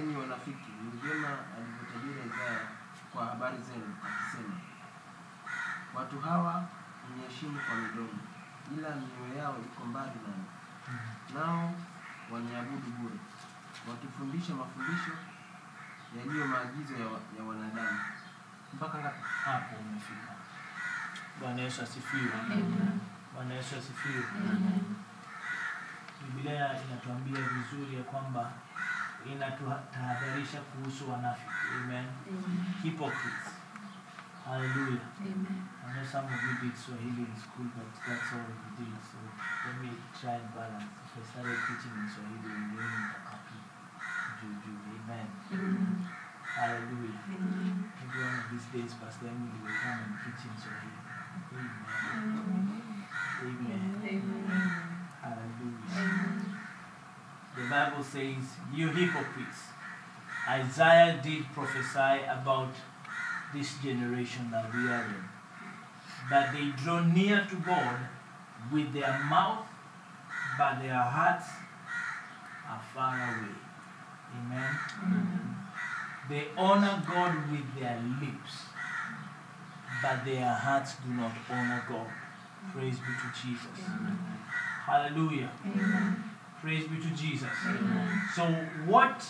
enyi wanafiki, ni vyema alivyotabiri Isaya kwa habari zenu akisema, watu hawa mniheshimu kwa midomo, ila mioyo yao iko mbali nami, nao waniabudu bure, wakifundisha mafundisho yaliyo maagizo ya, wa, ya wanadamu. Mpaka ngapi? hapo umefika. Bwana Yesu asifiwe. Bwana Yesu asifiwe. Biblia inatuambia vizuri ya kwamba inatutahadharisha kuhusu wanafiki. Amen. Hypocrites. Hallelujah. amen I know some of you did Swahili in school, but that's all we did. So let me try and balance. If I started teaching in Swahili, then nitakapi juju. Amen. Hallelujah. Maybe one of these days, Pastor Emily will come and preach in Swahili. Amen. Amen. Hallelujah. The Bible says, You hypocrites. Isaiah did prophesy about this generation that we are in. That they draw near to God with their mouth, but their hearts are far away. Amen. They honor God with their lips, but their hearts do not honor God. Praise be to Jesus. Hallelujah. Praise be to Jesus. So what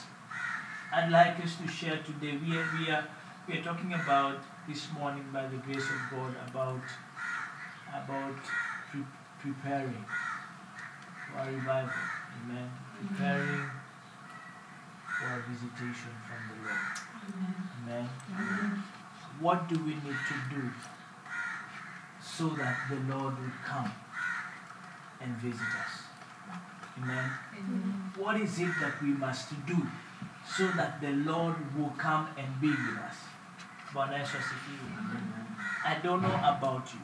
I'd like us to share today, we are, we are we are talking about this morning by the grace of God about about pre- preparing for a revival. Amen. Preparing for a visitation from the Lord. Amen. What do we need to do so that the Lord would come and visit us? Amen. What is it that we must do so that the Lord will come and be with us? I don't know about you,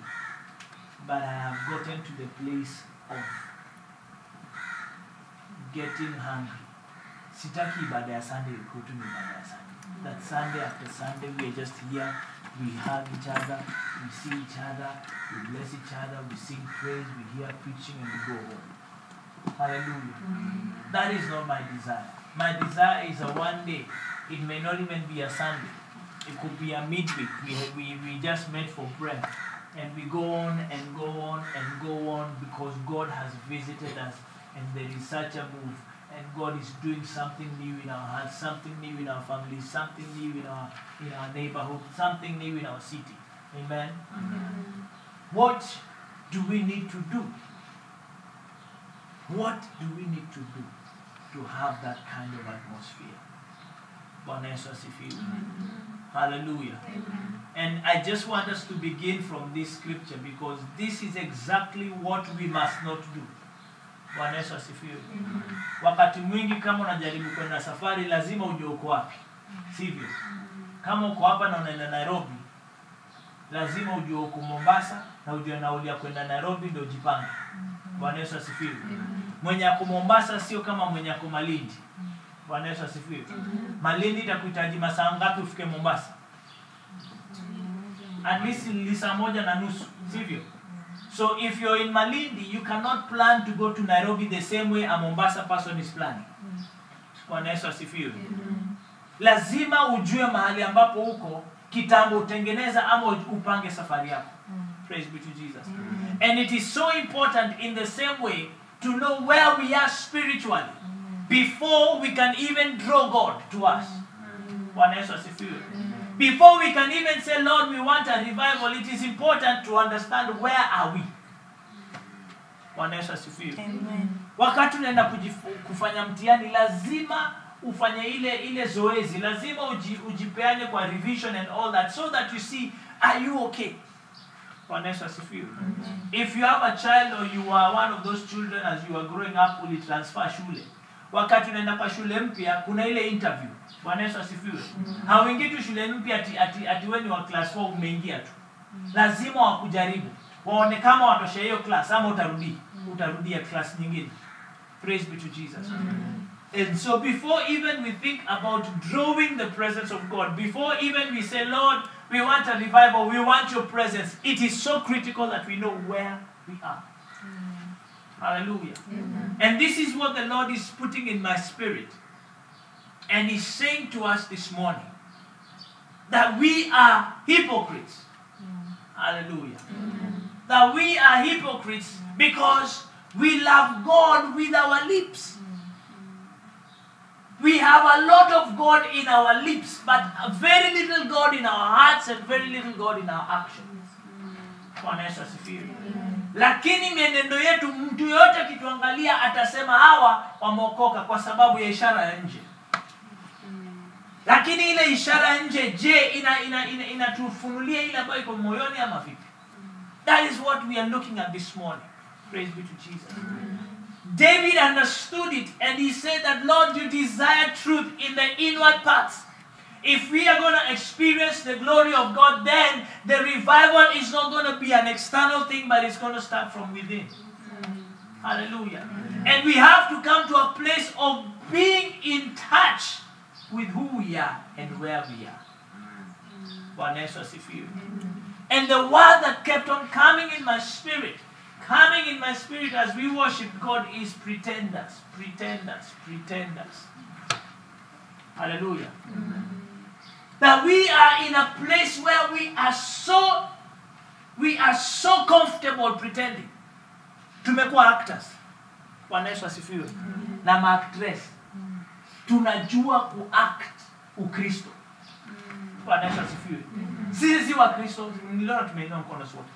but I have gotten to the place of getting hungry. Sitaki ibada Sunday Sunday. That Sunday after Sunday we are just here, we hug each other, we see each other, we bless each other, we sing praise, we hear preaching and we go home. Hallelujah. That is not my desire. My desire is a one day. It may not even be a Sunday. It could be a midweek. We, we, we just met for prayer. And we go on and go on and go on because God has visited us and there is such a move. And God is doing something new in our hearts, something new in our families, something new in our in our neighborhood, something new in our city. Amen. What do we need to do? What do we need to do to have that kind of atmosphere? Bwana Yesu asifiwe. Hallelujah. And I just want us to begin from this scripture because this is exactly what we must not do. Bwana Yesu asifiwe. Wakati mwingi kama unajaribu kwenda safari lazima ujue uko wapi. Sivyo? Kama uko hapa na unaenda Nairobi, lazima ujue uko Mombasa na ujue nauli ya kwenda Nairobi ndio ujipange. Bwana Yesu asifiwe. Mwenye ako Mombasa sio kama mwenye ako Malindi. Bwana Yesu asifiwe. Malindi itakuhitaji masaa ngapi ufike Mombasa? At least lisa moja na nusu, sivyo? So if you're in Malindi, you cannot plan to go to Nairobi the same way a Mombasa person is planning. Bwana Yesu asifiwe. Lazima ujue mahali ambapo uko kitambo utengeneza ama upange safari yako. Praise be to Jesus. And it is so important in the same way to know where we are spiritually before we can even draw God to us. Bwana Yesu asifiwe. Before we can even say, Lord, we want a revival, it is important to understand where are we. Bwana Yesu asifiwe. Wakati unaenda kufanya mtihani, lazima ufanye ile ile zoezi, lazima uji, ujipeane kwa revision and all that so that you see are you okay. Bwana Yesu asifiwe. If you have a child or you are one of those children as you are growing up ulitransfer shule, wakati unaenda kwa shule mpya kuna ile interview. Bwana Yesu asifiwe. Hauingii tu shule mpya ati, ati, ati wewe ni wa class 4 umeingia tu. Lazima wakujaribu waone kama watosha hiyo class ama utarudi utarudia class nyingine. Praise be to Jesus. And so before even we think about drawing the presence of God, before even we say, Lord, we want a revival, we want your presence, it is so critical that we know where we are. Hallelujah. And this is what the Lord is putting in my spirit. And he's saying to us this morning that we are hypocrites. Hallelujah. That we are hypocrites because we love God with our lips. We have a lot of God in our lips, but very little God in our hearts and very little God in our actions. Bwana Yesu asifiwe. Lakini mienendo yetu, mtu yoyote akituangalia atasema hawa wameokoka kwa sababu ya ishara ya nje. Lakini ile ishara ya nje, je, ina ina ina inatufunulia ile ambayo iko moyoni ama vipi? That is what we are looking at this morning. Praise be to Jesus. David understood it and he said that, Lord, you desire truth in the inward parts. If we are going to experience the glory of God, then the revival is not going to be an external thing, but it's going to start from within. Hallelujah. And we have to come to a place of being in touch with who we are and where we are. Bwana Yesu asifiwe. And the word that kept on coming in my spirit, coming in my spirit as we worship God is pretenders, pretenders, pretenders. Hallelujah. Mm-hmm. That we are in a place where we are so we are so comfortable pretending. Tumekuwa actors. Bwana Yesu asifiwe. Mm-hmm. Na maactress. Mm-hmm. Tunajua kuact Ukristo. Bwana Yesu asifiwe. Sisi si wa Kristo, niliona tumeinua mkono sote.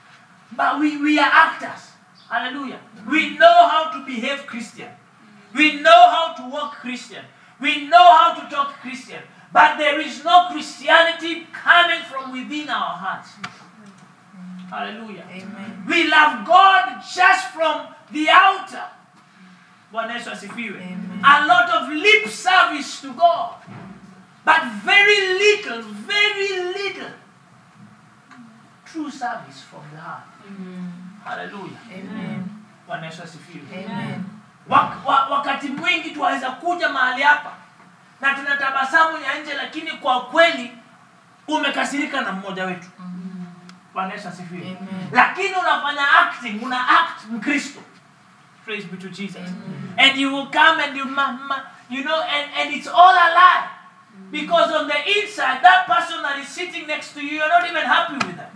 But we, we are actors. Hallelujah. We know how to behave Christian. We know how to walk Christian. We know how to talk Christian. But there is no Christianity coming from within our hearts. Hallelujah. Amen. We love God just from the outer. Bwana Yesu asifiwe. A lot of lip service to God. But very little, very little true service from the heart. Amen. Bwana Yesu asifiwe. Amen. Wak, wa, wakati mwingi twaweza kuja mahali hapa na tuna tabasamu ya nje, lakini kwa kweli umekasirika na mmoja wetu. Bwana Yesu asifiwe. Amen. Lakini unafanya acting, una act Mkristo. Praise be to Jesus. Amen. And you will come and you ma, ma, you know, and, and it's all a lie. Because on the inside, that person that is sitting next to you, you're not even happy with them.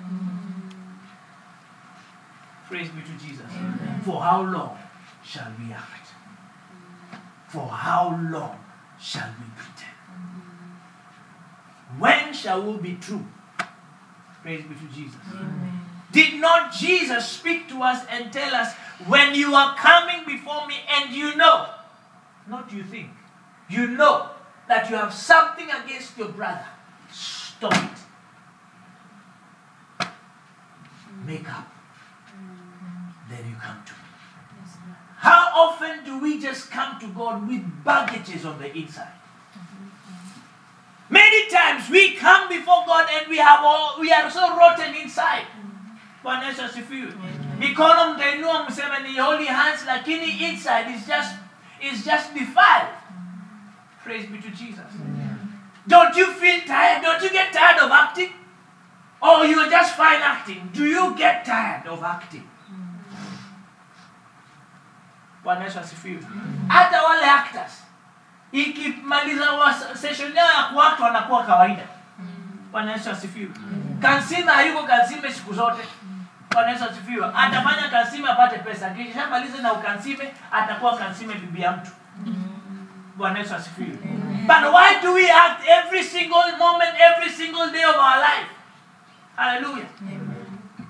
Praise be to Jesus. Amen. For how long shall we act? For how long shall we pretend? When shall we be true? Praise be to Jesus. Amen. Did not Jesus speak to us and tell us, when you are coming before me and you know, not you think, you know that you have something against your brother, stop it. Make up. Then you come to me. How often do we just come to God with baggages on the inside? Many times we come before God and we have all, we are so rotten inside. Bwana Yesu asifiwe. Mikono mtainua mseme ni holy hands lakini inside is just is just defiled. Praise be to Jesus. Don't you feel tired? Don't you get tired of acting? Or you are just fine acting? Do you get tired of acting? Bwana Yesu asifiwe. Hata wale actors ikimaliza session yao ya kuact wanakuwa kawaida. Bwana Yesu asifiwe. kansima hayuko kansime siku zote. Bwana Yesu asifiwe. Atafanya kansime apate pesa. kishamaliza na ukansime atakuwa kansime bibi ya mtu. Bwana Yesu asifiwe. But why do we act every single moment, every single day of our life? Hallelujah.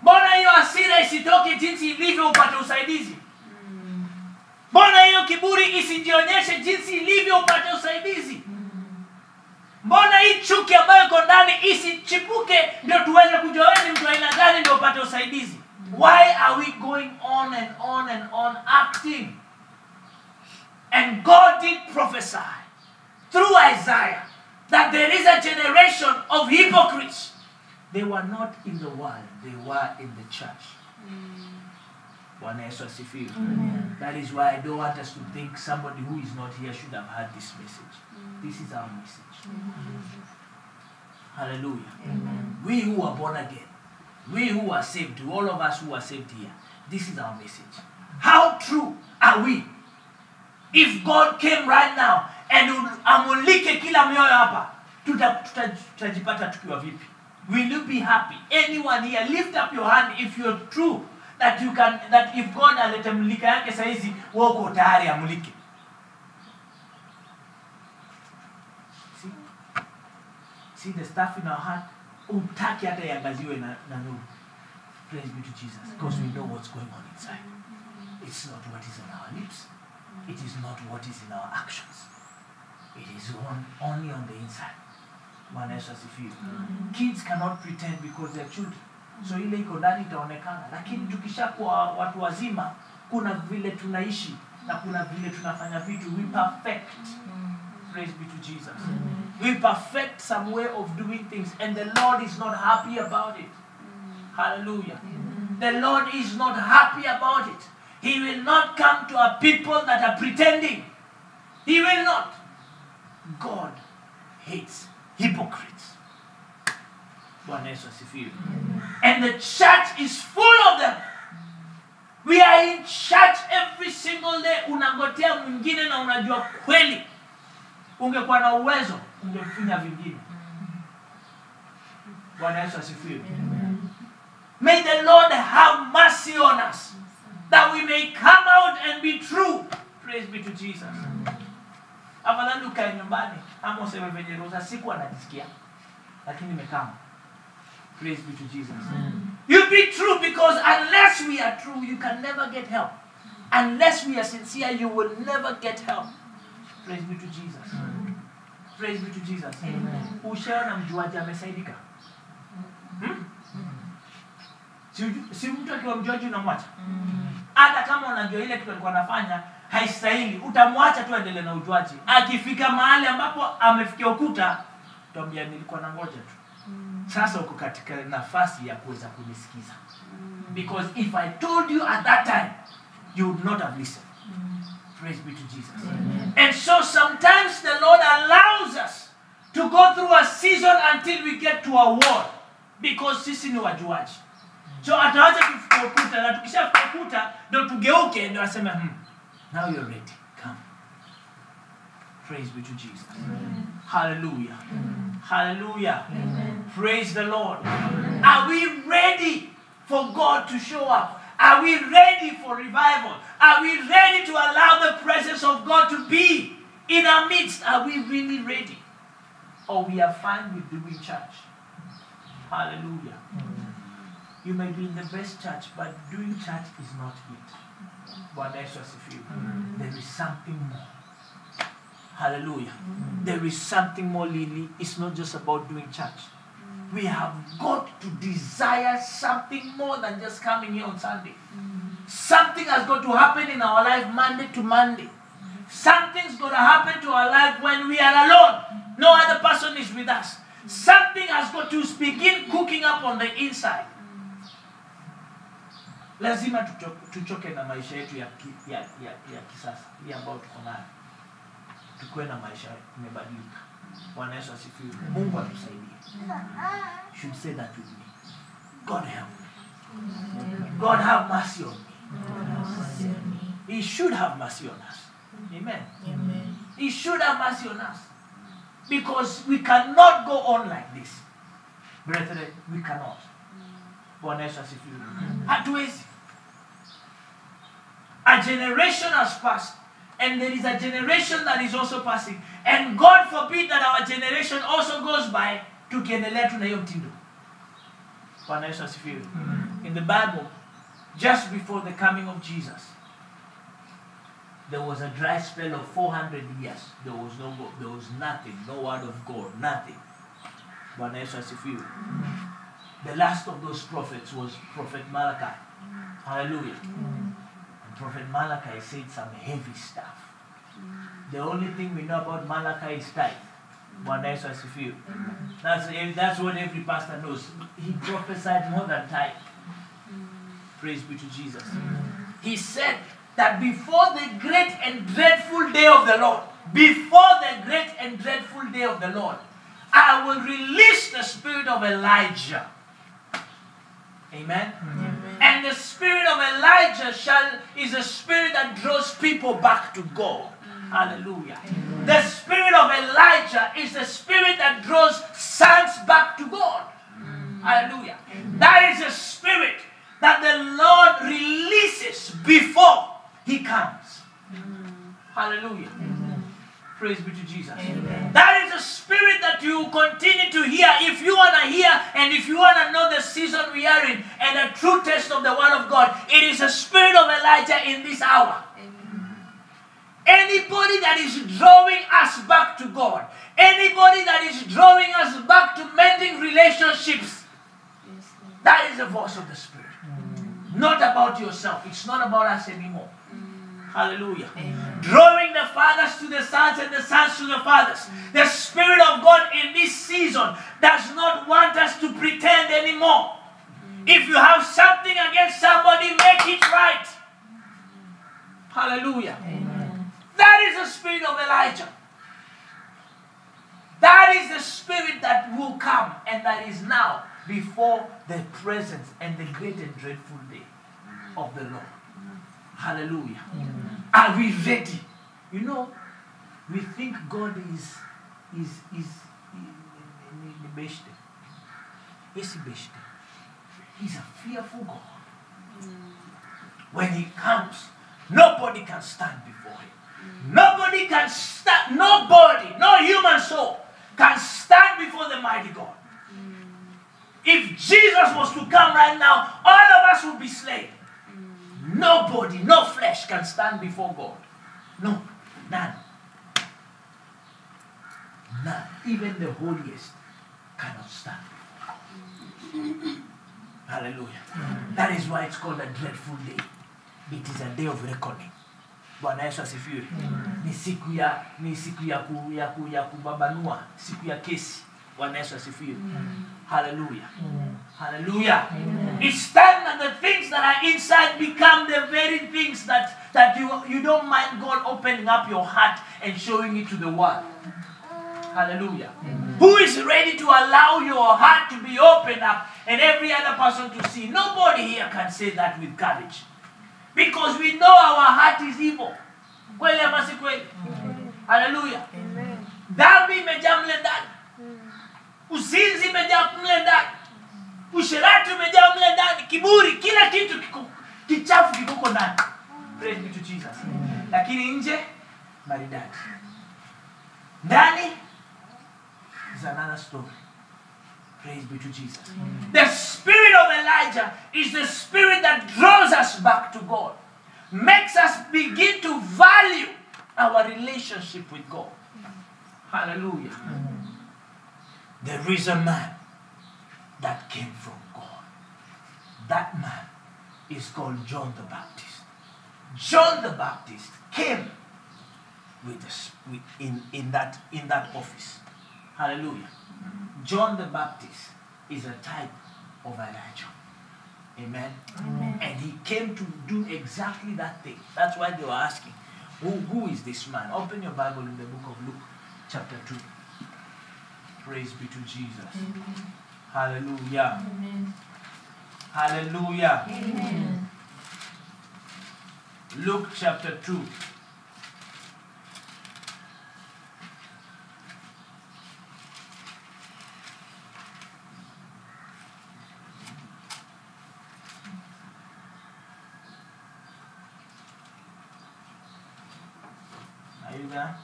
Mbona hiyo asira isitoke jinsi ilivyo upate usaidizi? Mbona hiyo kiburi isijionyeshe jinsi usaidizi? Mbona hii chuki ambayo iko ndani isichipuke ndio tuweze mtu aina gani ndio upate usaidizi? Why are we going on and on and on acting? And God did prophesy through Isaiah that there is a generation of hypocrites. They were not in the world, they were in the church. Bwana Yesu asifiwe. That is why I don't want us to think somebody who is not here should have heard this message. Mm. This is our message. Mm-hmm. Hallelujah. We who are born again, we who are saved, all of us who are saved here, this is our message. How true are we? If God came right now and amulike kila mioyo hapa tuta- tuta- tutajipata tukiwa vipi will you be happy anyone here lift up your hand if you're true that you can that if god alete mlika yake sahizi wewe uko tayari amulike. See? See the stuff in our heart? Utaki hata iangaziwe na, na nuru. Praise be to jesus because we know what's going on inside. It's not what is on our lips. It is not what is in our actions. It is on, only on the inside. Bwana yesu asifiwe. Kids cannot pretend because they're children so ile iko ndani itaonekana. Lakini tukishakuwa watu wazima kuna vile tunaishi na kuna vile tunafanya vitu. We perfect. Praise be to jesus. We perfect some way of doing things and the lord is not happy about it. Hallelujah. The lord is not happy about it. He will not come to a people that are pretending. He will not. God hates hypocrites bwana yesu asifiwe. And the church is full of them. We are in church every single day. Unagotea mwingine na unajua kweli. Ungekuwa na uwezo ungefinya vingine. Bwana yesu asifiwe. May the lord have mercy on us that we may come out and be true. Praise be to jesus. Afadhali ukae nyumbani ama useme venye Rosa, siku anajisikia. Lakini imekama praise be to jesus. You be true because unless we are true you can never get help. Unless we are sincere you will never get help. Praise be to jesus. Praise be to jesus. Ushaona mjuaji amesaidika. Hmm? si, mtu akiwa mjuaji unamwacha? Hata kama unajua ile kitu alikuwa anafanya haistahili. Utamwacha tu aendelee na ujuaji. Akifika mahali ambapo amefikia ukuta tuambia nilikuwa na ngoja tu sasa uko katika nafasi ya kuweza kunisikiza. Because if i told you at that time you would not have listened. Praise be to jesus. And so sometimes the lord allows us to go through a season until we get to a wall because sisi ni wajuaji. So atawacha tufika ukuta na tukishafika ukuta ndo tugeuke ndo aseme hmm, now you're ready. Come. Praise be to jesus. Hallelujah. Hallelujah praise the lord are we ready for god to show up are we ready for revival are we ready to allow the presence of god to be in our midst are we really ready or we are fine with doing church hallelujah you may be in the best church, but doing church is not it. Bwana Yesu asifiwe. There is something more. Hallelujah. There is something more, Lily. It's not just about doing church. We have got to desire something more than just coming here on Sunday. Mm. Something has got to happen in our life Monday to Monday. Mm. Something's going to happen to our life when we are alone. Mm. No other person is with us. Something has got to begin cooking up on the inside. lazima tucho- tuchoke na maisha yetu ya, ki, ya, ya, ya kisasa hii ambayo tuko nayo tukuwe na maisha imebadilika bwana yesu asifiwe mungu atusaidie should say that with me. God help me. God have mercy on me. He should have mercy on us. Amen. He should have mercy on us. Because we cannot go on like this. Brethren we cannot. Bwana yesu asifiwe hatuwezi a generation has passed and there is a generation that is also passing. And god forbid that our generation also goes by tukiendelea tu na hiyo mtindo. Bwana yesu asifiwe. In the bible just before the coming of jesus there was a dry spell of 400 years. There was no there was nothing no word of god nothing. Bwana yesu asifiwe. The last of those prophets was prophet malachi. Hallelujah. And prophet malachi said some heavy stuff. The only thing we know about malachi is tithe bwana yesu asifiwe that's, that's what every pastor knows he prophesied more than tithe praise be to jesus he said that before the great and dreadful day of the Lord, before the great and dreadful day of the Lord, I will release the spirit of Elijah. Amen. And the spirit of Elijah shall is a spirit that draws people back to God. Mm. Hallelujah. The spirit of Elijah is the spirit that draws sons back to God. Mm. Hallelujah. That is a spirit that the Lord releases before he comes. Mm. Hallelujah. Praise be to Jesus. That is a spirit that you continue to hear. If you want to hear and if you want to know the season we are in and a true test of the Word of God, it is a spirit of Elijah in this hour. Anybody that is drawing us back to God, anybody that is drawing us back to mending relationships, that is the voice of the Spirit. Not about yourself. It's not about us anymore. Hallelujah. Drawing the fathers to the sons and the sons to the fathers. The Spirit of God in this season does not want us to pretend anymore. If you have something against somebody, make it right. Hallelujah. That is the spirit of Elijah. That is the spirit that will come and that is now before the presence and the great and dreadful day of the Lord. Hallelujah. Are we ready? You know, we think God is is is Yes, He's a fearful God. When he comes, nobody can stand before him. Nobody can stand, nobody, no human soul can stand before the mighty God. If Jesus was to come right now, all of us would be slain. Nobody, no flesh can stand before God. No, none. None. Even the holiest cannot stand Hallelujah. That is why it's called a dreadful day. It is a day of reckoning. Bwana Yesu asifiwe. Ni siku ya ni siku ya ku, ya, ku, ya kubabanua, siku ya kesi. Bwana Yesu asifiwe. Hallelujah. Hallelujah. It's time that the things that are inside become the very things that, that you, you don't mind God opening up your heart and showing it to the world. Hallelujah. Who is ready to allow your heart to be opened up and every other person to see? Nobody here can say that with courage. Because we know our heart is evil. Kweli ama si kweli? Hallelujah. Dhambi imejaa mle ndani. Uzinzi imejaa mle ndani. Usherati umejaa mle ndani. Kiburi, kila kitu kiku, kichafu kikuko ndani. Praise be to Jesus. Lakini nje maridadi. Ndani is another story. Praise be to Jesus. The spirit of Elijah is the spirit that draws us back to God, makes us begin to value our relationship with God. Hallelujah. There is a man that came from God. That man is called John the Baptist. John the Baptist came with, this, with in, in, that, in that office. Hallelujah. John the Baptist is a type of Elijah. Amen. And he came to do exactly that thing. That's why they were asking, who, who is this man? Open your Bible in the book of Luke, chapter 2. Praise be to Jesus. Hallelujah. Hallelujah. Luke chapter 2. Are you there?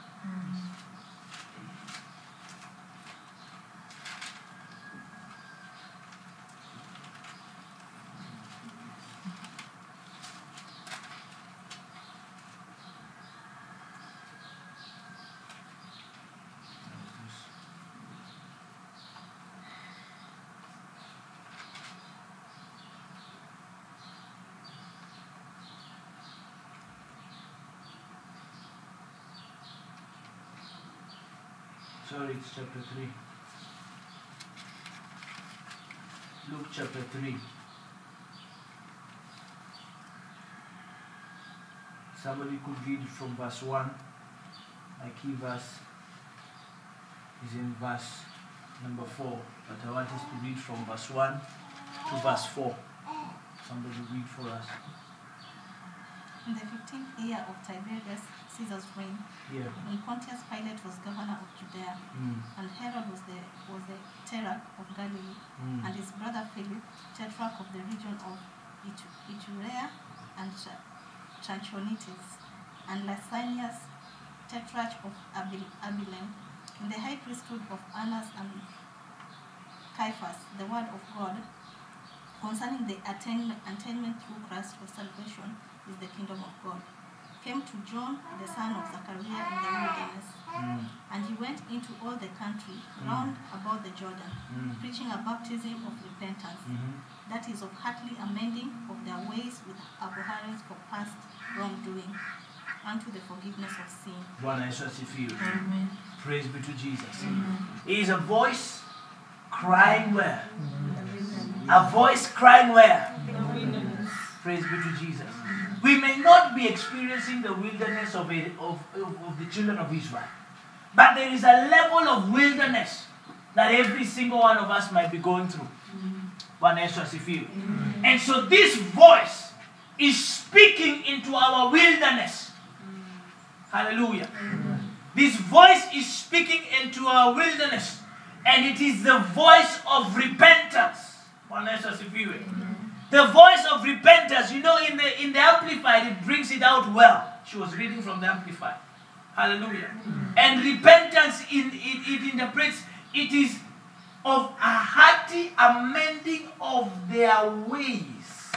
Sorry, it's chapter 3. Luke chapter 3. Somebody could read from verse 1. My key verse is in verse number 4, but I want us to read from verse 1 to verse 4. Somebody read for us. In the fifteenth year of Tiberius Caesar's reign, Yeah. when Pontius Pilate was governor of Judea, Mm. and Herod was the was the tetrarch of Galilee, Mm. and his brother Philip, tetrarch of the region of Iturea and Tra- Trachonitis, and Lysanias, tetrarch of Abil- Abilene, in the high priesthood of Annas and Caiaphas, the word of God concerning the attainment, attainment through Christ for salvation is the kingdom of God, came to John, the son of Zachariah, in the wilderness. Mm. And he went into all the country round about the Jordan, Mm. preaching a baptism of repentance, Mhm. that is, of heartily amending of their ways with abhorrence for past wrongdoing, unto the forgiveness of sin. Bwana Yesu asifiwe. Amen. Praise be to Jesus. Amen. He is a voice crying where? A voice crying where? Praise be to Jesus. We may not be experiencing the wilderness of, a, of, of, the children of Israel, but there is a level of wilderness that every single one of us might be going through. Mm-hmm. Bwana Yesu asifiwe. Mm-hmm. And so this voice is speaking into our wilderness. Mm-hmm. Hallelujah. This voice is speaking into our wilderness, and it is the voice of repentance. Bwana Yesu asifiwe. The voice of repentance, you know, in the in the Amplified, it brings it out well. She was reading from the Amplified. Hallelujah. Mm. And repentance, in, it, it interprets, it is of a hearty amending of their ways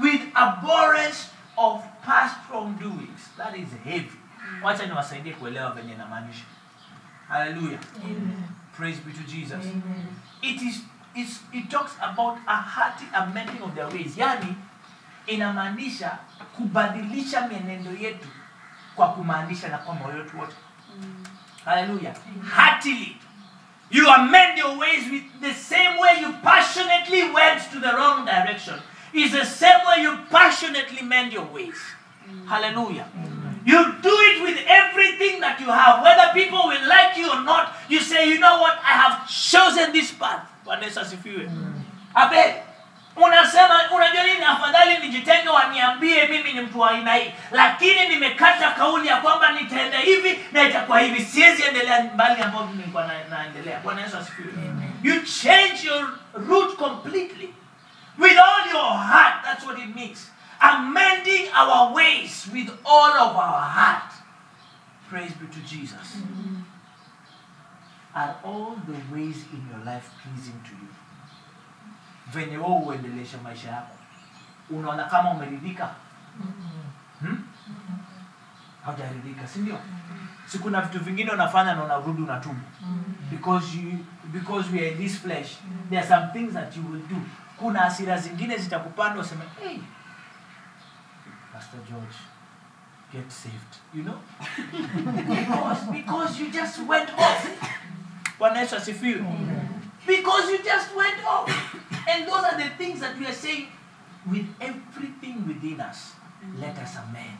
with abhorrence of past wrongdoings. That is heavy. Mm. Wacha niwasaidie kuelewa venye. Hallelujah. Amen. Praise be to Jesus. Amen. It is it's, it talks about a hearty amending of their ways. Yani inamaanisha kubadilisha mienendo yetu kwa kumaanisha na kwa moyo wetu wote. Hallelujah. Heartily. You amend your ways with the same way you passionately went to the wrong direction. Is the same way you passionately mend your ways. Mm. Hallelujah. You do it with everything that you have. Whether people will like you or not, you say, you know what, I have chosen this path. Bwana Yesu asifiwe. Abe, unasema unajua nini, afadhali nijitenge, waniambie mimi ni mtu wa aina hii, lakini nimekata kauli ya kwamba nitaenda hivi na itakuwa hivi, siwezi endelea mbali nilikuwa na, naendelea. Bwana Yesu asifiwe. You change your route completely with all your heart. That's what it means. Amending our ways with all of our heart. Praise be to Jesus. Are all the ways in your life pleasing to you? Venye wewe uendeleshe maisha yako, unaona kama umeridhika? Hmm? Haujaridhika, si ndio? Si kuna vitu vingine unafanya na unarudi you because we are in this flesh there are some things that you will do kuna asira zingine zitakupanda useme hey, pastor george get saved you know because because you just went off bwana yesu asifiwe because you just went off and those are the things that we are saying with everything within us let us amend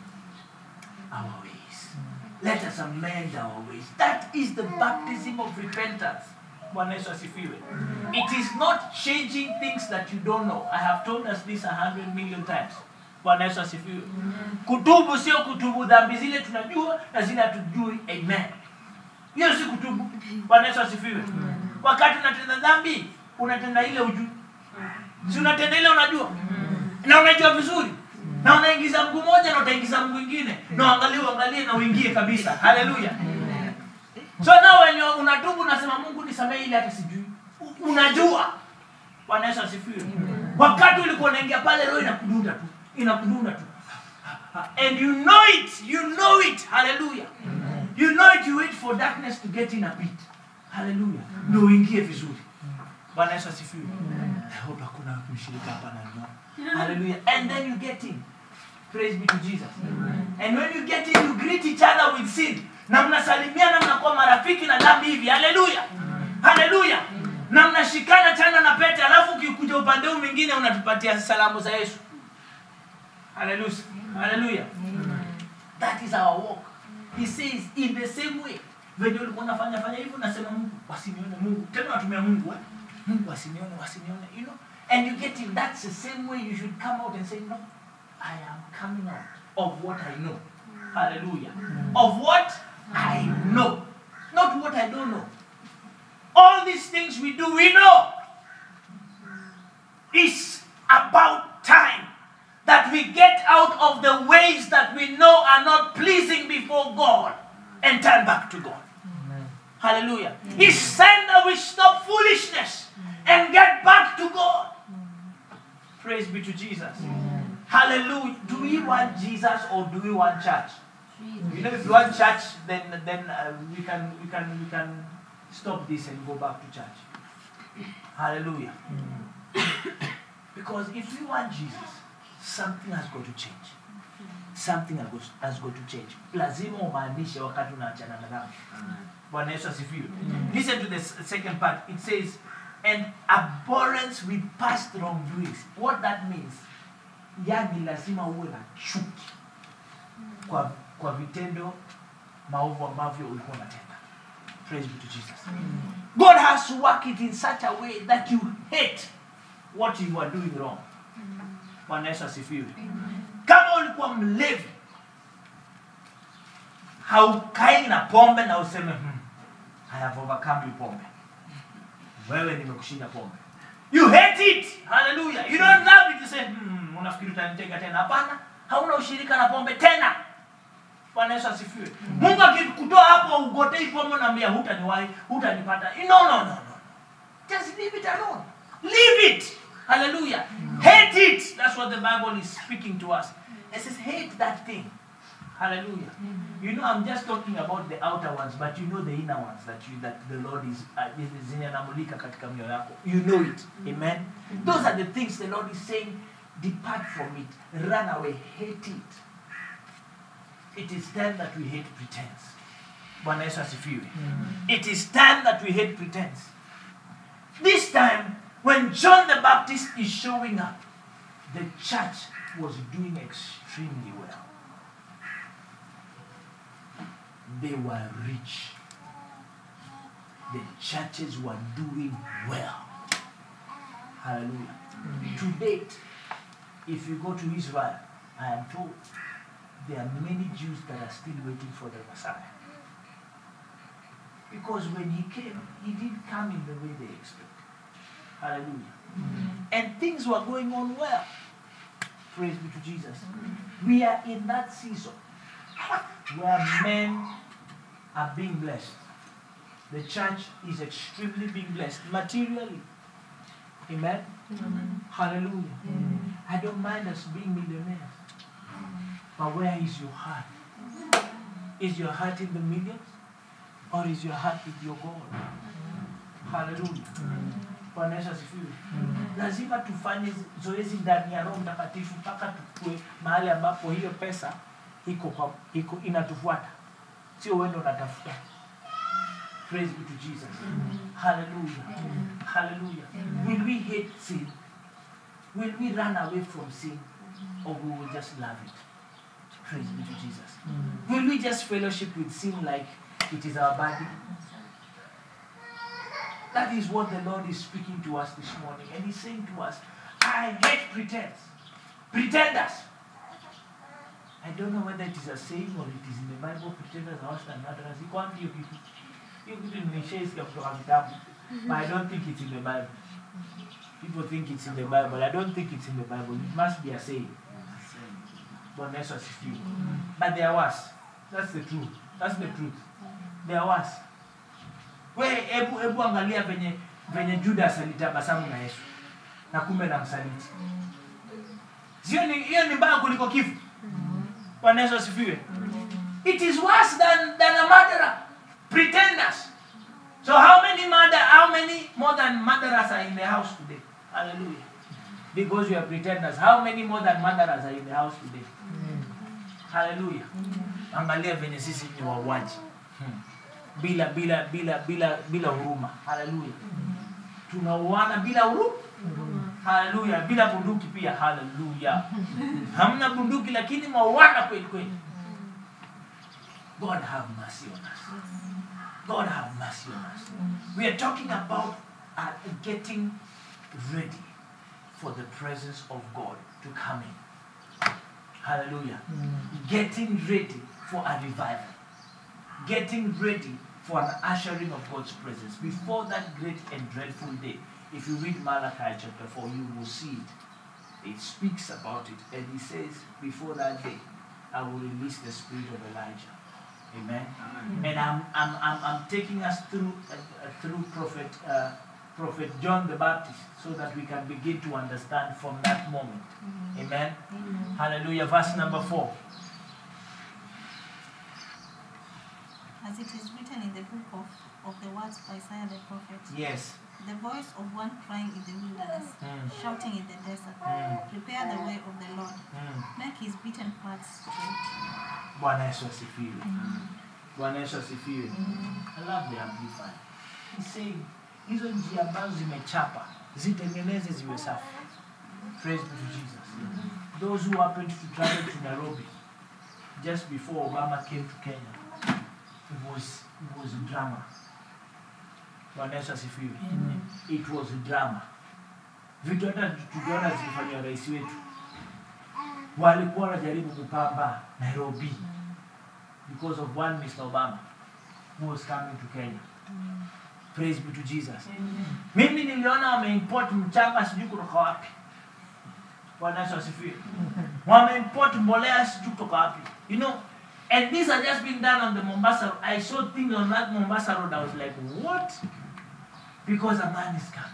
our ways let us amend our ways. That is the baptism of repentance. Bwana Yesu asifiwe. It is not changing things that you don't know. I have told us this a hundred million times. Bwana Yesu asifiwe. Kutubu sio kutubu dhambi zile tunajua na zile hatujui. Amen. Hiyo si kutubu. Bwana Yesu asifiwe. Wakati unatenda dhambi, unatenda ile ujui. Si unatenda ile unajua. Na unajua vizuri. Na unaingiza mguu moja na utaingiza mguu ingine na uangalie uangalie na uingie kabisa. Haleluya so na wenye unatubu unasema mungu nisamehe ile hata sijui. Unajua. Bwana yesu asifiwe. Wakati ulikuwa unaingia pale roho inakudunda tu. Inakudunda tu. And you know it. You know it. Haleluya you know it you wait for darkness to get in a bit haleluya ndio uingie vizuri. Bwana yesu asifiwe. I hope hakuna mshirika hapa na hallelujah. And then you get in. Praise be to jesus. And when you get in you greet each other with sin. Na mnasalimiana mnakuwa marafiki na dhambi hivi. Haleluya haleluya na mnashikana chana na pete alafu ukikuja upande huu mwingine unatupatia salamu za yesu. Haleluya haleluya that is our walk he says in the same way venye ulikuwa unafanya fanya hivyo nasema mungu wasinione mungu tena natumia mungu eh? mungu wasinione wasinione you know and you get in that's the same way you should come out and say no I am coming out of what I know. Hallelujah. Of what I know. Not what I don't know. All these things we do, we know. It's about time that we get out of the ways that we know are not pleasing before God and turn back to God. Hallelujah. He time that we stop foolishness and get back to God. Praise be to Jesus. Hallelujah. Do we want Jesus or do we want church? You know, if you want church, then then uh, we can we can we can stop this and go back to church. Hallelujah. because if we want Jesus, something has got to change. Something has got, has got to change. Lazima umaanishe wakati unaachana na dhambi. Bwana Yesu asifiwe. Listen to the second part. It says, and abhorrence with past wrongdoings. What that means, yani lazima uwe na chuki kwa, kwa vitendo maovu ambavyo ulikuwa unatenda. Praise be to Jesus. God has to work it in such a way that you hate what you are doing wrong. Bwana Yesu asifiwe. Kama ulikuwa mlevi, haukai na pombe na useme hmm, I have overcome you pombe. Wewe nimekushinda pombe. You hate it. Hallelujah. You don't love it. You say, hmm, unafikiri utanitega tena? Hapana. Hauna ushirika na pombe tena. Bwana Yesu asifiwe. Mungu akikutoa hapo ugotei pombe unaambia hutaniwahi, hutanipata. No, no, no, no. Just leave it alone. Leave it. Hallelujah. Hate it. That's what the Bible is speaking to us. It says, hate that thing. Hallelujah. Mm-hmm. You know, I'm just talking about the outer ones, but you know the inner ones that you that the Lord is uh, zinanamulika katika mioyo yako. You know it. Mm-hmm. Amen. Mm-hmm. Those are the things the Lord is saying, depart from it, run away, hate it. It is time that we hate pretense. Bwana Yesu asifiwe. It is time that we hate pretense. This time, when John the Baptist is showing up, the church was doing extremely well. They were rich. The churches were doing well. Hallelujah. To date, if you go to Israel, I am told there are many Jews that are still waiting for the Messiah. Because when he came, he didn't come in the way they expected. Hallelujah. Mm-hmm. And things were going on well. Praise be to Jesus. Mm-hmm. We are in that season where men are being blessed. The church is extremely being blessed materially. Amen. Hallelujah. I don't mind us being millionaires. Mm-hmm. But where is your heart? Is your heart in the millions? Or is your heart with your God? Hallelujah. Bwana Yesu asifiwe. Lazima tufanye zoezi ndani ya Roho Mtakatifu mpaka tukue mahali ambapo hiyo pesa iko kwa, iko inatufuata, sio wewe unatafuta. Praise be to Jesus. Hallelujah. Hallelujah. Will we hate sin? Will we run away from sin? Or we will just love it? Praise be to Jesus. Will we just fellowship with sin like it is our body? That is what the Lord is speaking to us this morning. And He's saying to us, I hate pretense. Pretenders. I don't know whether it is a saying or it is in the Bible. Pretenders are worse than murderers. Kitu nimeshaisikia kutoka. But I don't think it's in the Bible. People think it's in the Bible. I don't think it's in the Bible. It must be a saying. But they are worse. That's the truth. That's the truth. They are worse. We hebu hebu angalia venye venye Judas alitabasamu na Yesu na kumbe na msaliti. Sio ni hiyo ni mbaya kuliko kifo. Bwana Yesu asifiwe. It is worse than than a murderer. Pretenders. So how many murder how many more than murderers are in the house today? Hallelujah. Because you are pretenders. How many more than murderers are in the house today? Hallelujah. Angalia venye sisi ni wauaji. Hmm. Bila bila bila bila bila huruma. haleluya Tunauana bila huruma. haleluya Bila bunduki pia. haleluya Hamna bunduki lakini mauana kweli kweli. God have mercy on us. God have mercy on us. We are talking about uh, getting ready for the presence of God to come in. haleluya Getting ready for a revival. Getting ready for an ushering of God's presence. Before that great and dreadful day, if you read Malachi chapter 4, you will see it. It speaks about it. And he says, Before that day, I will release the spirit of Elijah. Amen. And I'm, I'm, I'm, I'm taking us through uh, uh, through Prophet uh, Prophet John the Baptist so that we can begin to understand from that moment. Amen. Hallelujah. Verse number four. As it is written in the book of, of the words of Isaiah the prophet, Yes. the voice of one crying in the wilderness, Mm. shouting in the desert, Mm. prepare the way of the Lord, Mm. make his beaten paths straight. Bwana Yesu asifiwe. Bwana Yesu asifiwe. I love the amplified. He's saying hizo njia ambazo zimechapa zitengeneze ziwe safi. Praise be to Jesus. Those who happened to travel to Nairobi just before Obama came to Kenya, was it was a drama. Bwana Yesu asifiwe. It was a drama. Vitu hata tuliona zilifanywa rais wetu walikuwa wanajaribu kupamba Nairobi because of one Mr. Obama who was coming to Kenya. Praise be to Jesus. Mimi niliona wameimport mchanga sijui kutoka wapi. Bwana Yesu asifiwe. Wameimport mbolea sijui kutoka wapi. You know, and these are just being done on the Mombasa. I saw things on that Mombasa road. I was like, what? Because a man is coming.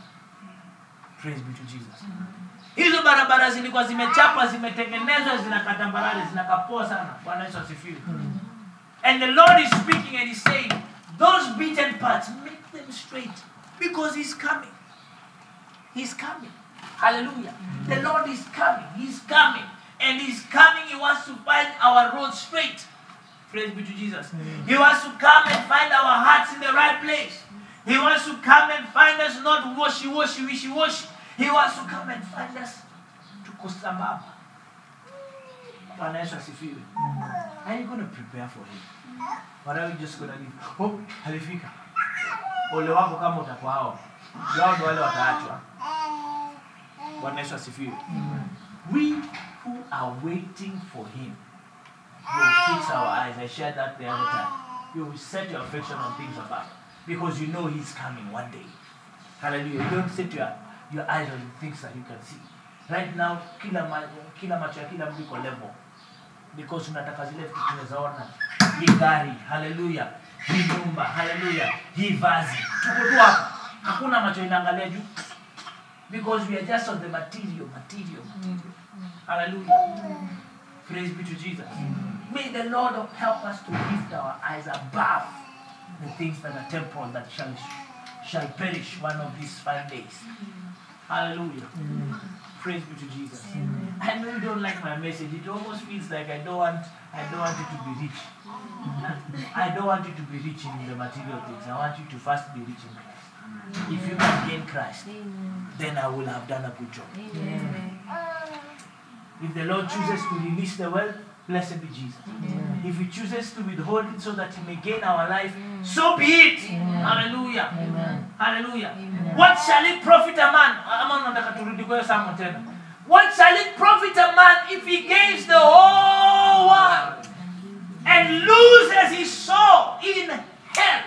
Praise be to Jesus. Hizo barabara zilikuwa zimechapa, zimetengenezwa, zinakata barabara, zinakapoa sana. Bwana Yesu asifiwe. And the Lord is speaking and He's saying, those beaten parts, make them straight because He's coming. He's coming. Hallelujah. The Lord is coming. He's coming. And He's coming. He wants to find our road straight. Praise be to Jesus. He wants to come and find our hearts in the right place. He wants to come and find us not washy, washy, wishy, washy. He wants to come and find us tuko sambamba. Bwana Yesu asifiwe. Mm. Are you going to prepare for him? Or are you just going to leave? Oh, alifika. Ole wako kama utakuwa hao. Wao ndio wale wataachwa. Bwana Yesu asifiwe. Mm. We who are waiting for him will fix our eyes. I shared that the other time. You will set your affection on things above because you know he's coming one day. Hallelujah. You don't set your, your eyes on things that you can see. Right now, kila, ma, kila macho ya kila mtu iko level. Because unataka zile vitu tunazoona. Hii gari haleluya hii nyumba haleluya hii vazi tuko tu hapa. Hakuna macho inaangalia juu. Because we are just on the material material material. Hallelujah. Praise be to jesus may the lord help us to lift our eyes above the things that are temporal that shall shall perish one of these five days hallelujah praise be to jesus I know you don't like my message. It almost feels like I don't want I don't want you to be rich. I don't want you to be rich in the material things. I want you to first be rich in Christ. If you can gain Christ, then I will have done a good job. If the Lord chooses to release the wealth, blessed be Jesus. If He chooses to withhold it so that He may gain our life, so be it. Hallelujah. Amen. Hallelujah. What shall it profit a man? Ah, ah, ama nataka turudi kwa hiyo somo tena. What shall it profit a man if he gains the whole world and loses his soul in hell?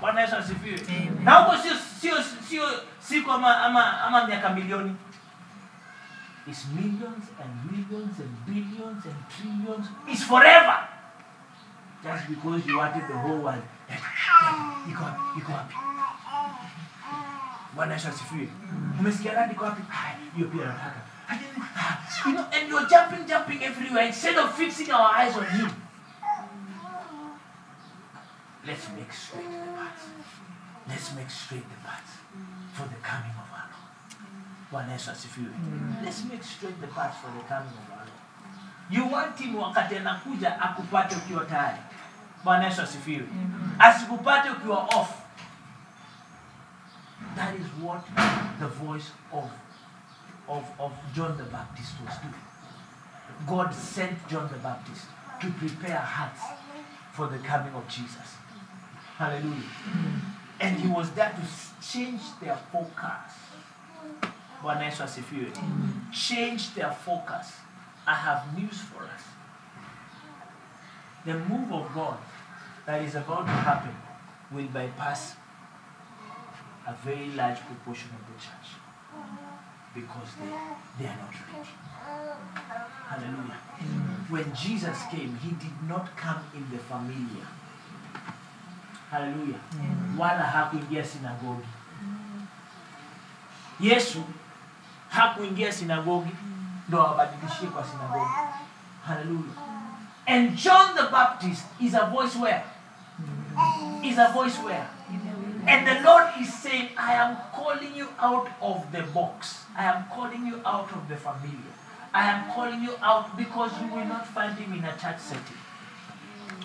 Bwana Yesu asifiwe. Na huko sio sio sio siku ama ama, ama miaka milioni. It's millions and millions and trillions. It's forever. Just because you wanted the whole world. Iko wapi? Iko wapi? Bwana Yesu asifiwe. Umesikia nani iko wapi? Hiyo pia nataka. You know, and you're jumping, jumping everywhere instead of fixing our eyes on Him. Let's make straight the path. Let's make straight the path for the coming of our Lord. Bwana Yesu asifiwe. Let's make straight the path for the coming of our Lord. You want him wakati anakuja akupate ukiwa tayari. Bwana Yesu asifiwe. Asikupate ukiwa off. That is what the voice of, of, of John the Baptist was doing. God sent John the Baptist to prepare hearts for the coming of Jesus. Hallelujah. And he was there to change their focus. Bwana Yesu asifiwe. Change their focus I have news for us. The move of God that is about to happen will bypass a very large proportion of the church because they, they are not ready. Hallelujah. When Jesus came, he did not come in the familiar. Hallelujah. Wala hakuingia sinagogi. Yesu hakuingia sinagogi ndo awabadilishie kwa sinagogi. Hallelujah. And John the Baptist is a voice where? Is a voice where? And the Lord is saying, I am calling you out of the box. I am calling you out of the familiar. I am calling you out because you will not find him in a church setting.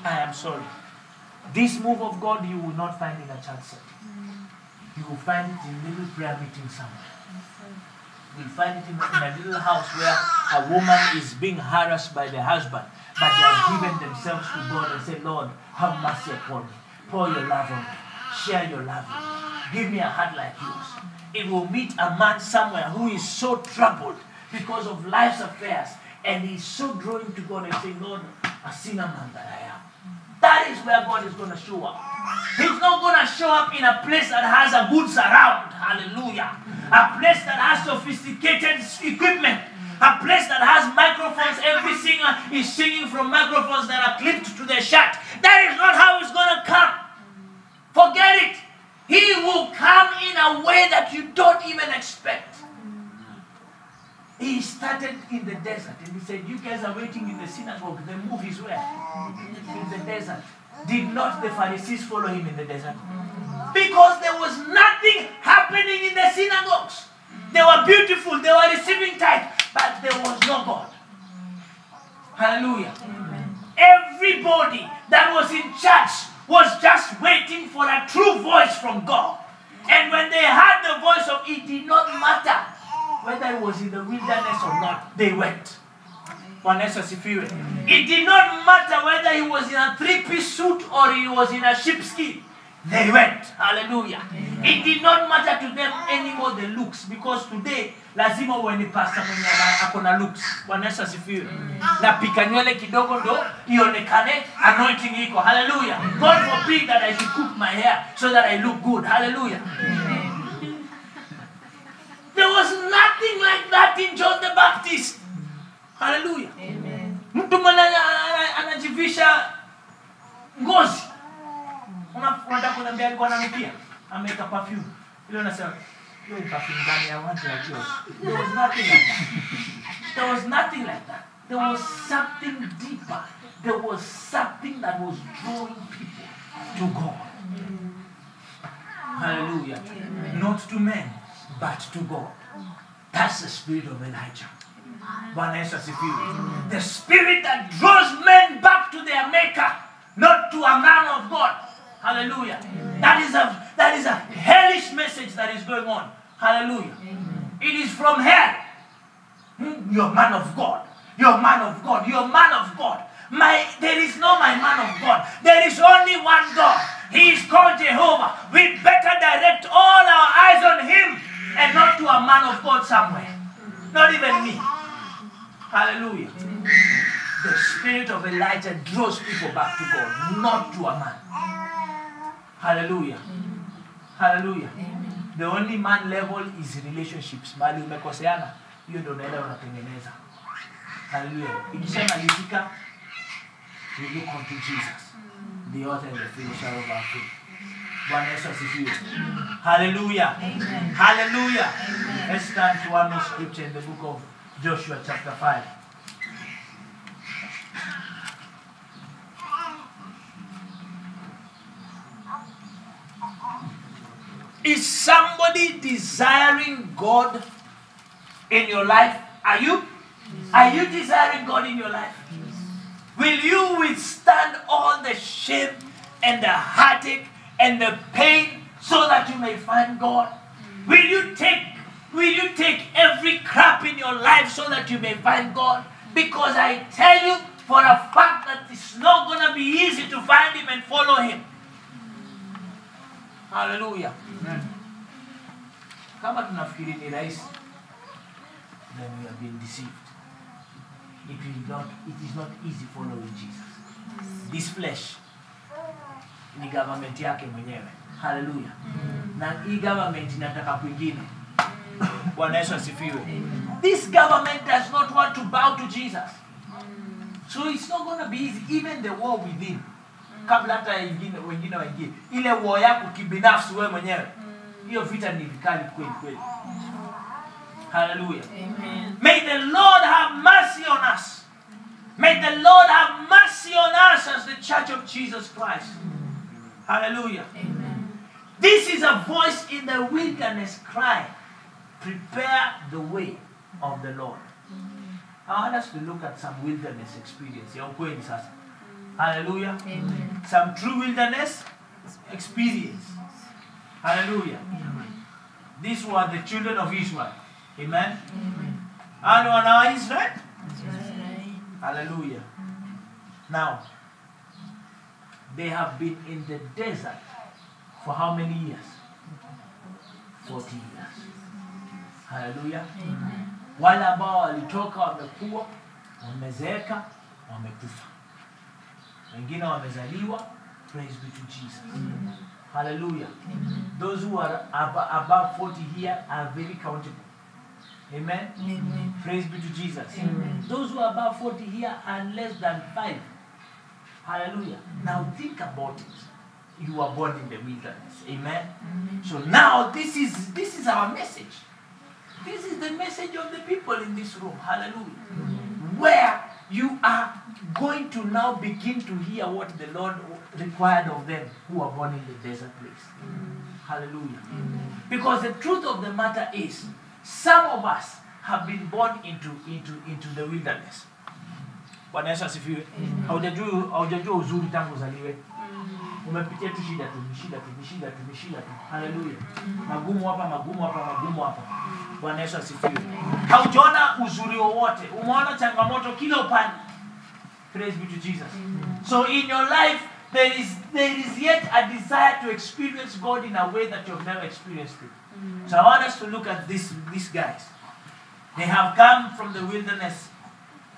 I am sorry. This move of God you will not find in a church setting. You will find it in little prayer meeting somewhere. Will find it in, a little house where a woman is being harassed by the husband, but they have given themselves to God and say, Lord, have mercy upon me. Pour your love on me. Share your love with me. Give me a heart like yours. It will meet a man somewhere who is so troubled because of life's affairs and he's so drawn to God and saying, Lord, a sinner man that I am. That is where God is going to show up. He's not going to show up in a place that has a good surround. Hallelujah. A place that has sophisticated equipment. A place that has microphones. Every singer is singing from microphones that are clipped to their shirt. That is not how it's going to come. Forget it. He will come in a way that you don't even expect. He started in the desert and he said, You guys are waiting in the synagogue. The move is where? In the desert. Did not the Pharisees follow him in the desert? Because there was nothing happening in the synagogues. They were beautiful, they were receiving tithe, but there was no God. Hallelujah. Everybody that was in church was just waiting for a true voice from God. And when they heard the voice of it did not matter whether it was in the wilderness or not, they went. Bwana Yesu asifiwe. It did not matter whether he was in a three-piece suit or he was in a sheepskin. They went. Hallelujah. Amen. It did not matter to them anymore the looks because today lazima uwe ni pastor mwenye ako na looks. Bwana Yesu asifiwe. Napika nywele kidogo ndo ionekane anointing iko. Hallelujah. God forbid that I should cook my hair so that I look good. Hallelujah. There was nothing like that in John the Baptist. Hallelujah. Mtu mwenye ana- ana- anajivisha ngozi. Unataka kuniambia alikuwa ananukia? Ameweka perfume. Ile unasema hiyo ni perfume gani ya watu wa Dios? There was nothing like that. There was nothing like that. There was something deeper. There was something that was drawing people to God. Hallelujah. Not to men, but to God. That's the spirit of Elijah. Bwana Yesu asifiwe. The spirit that draws men back to their maker, not to a man of God. Hallelujah. That is a that is a hellish message that is going on. Hallelujah. It is from hell. Hmm, You're man of God. You're man of God. You're man of God. My there is no my man of God. There is only one God. He is called Jehovah. We better direct all our eyes on him and not to a man of God somewhere. Not even me. Hallelujah. The spirit of Elijah draws people back to God, not to a man. Hallelujah. Hallelujah. The only man level is relationships. Mali umekoseana, hiyo ndio unaenda unatengeneza. Hallelujah. Ikishamalizika, we look unto Jesus, the author and the finisher of our faith. Bwana Yesu asifiwe. Hallelujah. Hallelujah. Let's turn to one more scripture in the book of Joshua chapter 5. Is somebody desiring God in your life? Are you? Are you desiring God in your life? Will you withstand all the shame and the heartache and the pain so that you may find God? Will you take will you take every crap in your life so that you may find God? Because I tell you for a fact that it's not gonna be easy to find him and follow him. Hallelujah. Kama tunafikiri ni rahisi, then we have been deceived. it is not, it is not easy following Jesus. This flesh ni government yake mwenyewe. Haleluya. Na hii government inataka kwingine. Bwana Yesu asifiwe. This government does not want to bow to Jesus. So it's not going to be easy even the war within. Kabla hata wengine wengine waingie. Ile war yako kibinafsi wewe mwenyewe. Hiyo vita ni vikali kweli kweli. Hallelujah. May the Lord have mercy on us. May the Lord have mercy on us as the church of Jesus Christ. Hallelujah. Amen. This is a voice in the wilderness cry, prepare the way of the Lord. I want us to look at some wilderness experience. Ya ukweli sasa. Hallelujah. Some true wilderness experience. Hallelujah. These were the children of Israel. Amen. And wana wa Israel. Hallelujah. Now, they have been in the desert for how many years? 40 years. Hallelujah. Wale ambao walitoka wamekuwa, wamezeeka, wamekufa. Wengine wamezaliwa. Praise be to Jesus. Hallelujah. Those who are ab- above 40 here are very countable. Amen. Praise be to Jesus. Those who are above 40 here are less than five. Hallelujah. Mm-hmm. Now think about it. You were born in the wilderness. Amen. Mm-hmm. So now this is this is our message. This is the message of the people in this room. Hallelujah. Mm-hmm. Where you are going to now begin to hear what the Lord required of them who are born in the desert place. Hallelujah. Because the truth of the matter is, some of us have been born into into into the wilderness. Bwana Yesu mm-hmm. asifiwe. Haujajua haujajua uzuri tangu uzaliwe. Mm-hmm. Umepitia tu shida tu, shida tu, shida tu, shida tu. Haleluya. Mm-hmm. Magumu hapa, magumu hapa, magumu hapa. Bwana Yesu asifiwe. Haujaona uzuri wowote. Umeona changamoto kila upande. Praise be to Jesus. So in your life there is there is yet a desire to experience God in a way that you've never experienced it. So I want us to look at this these guys. They have come from the wilderness.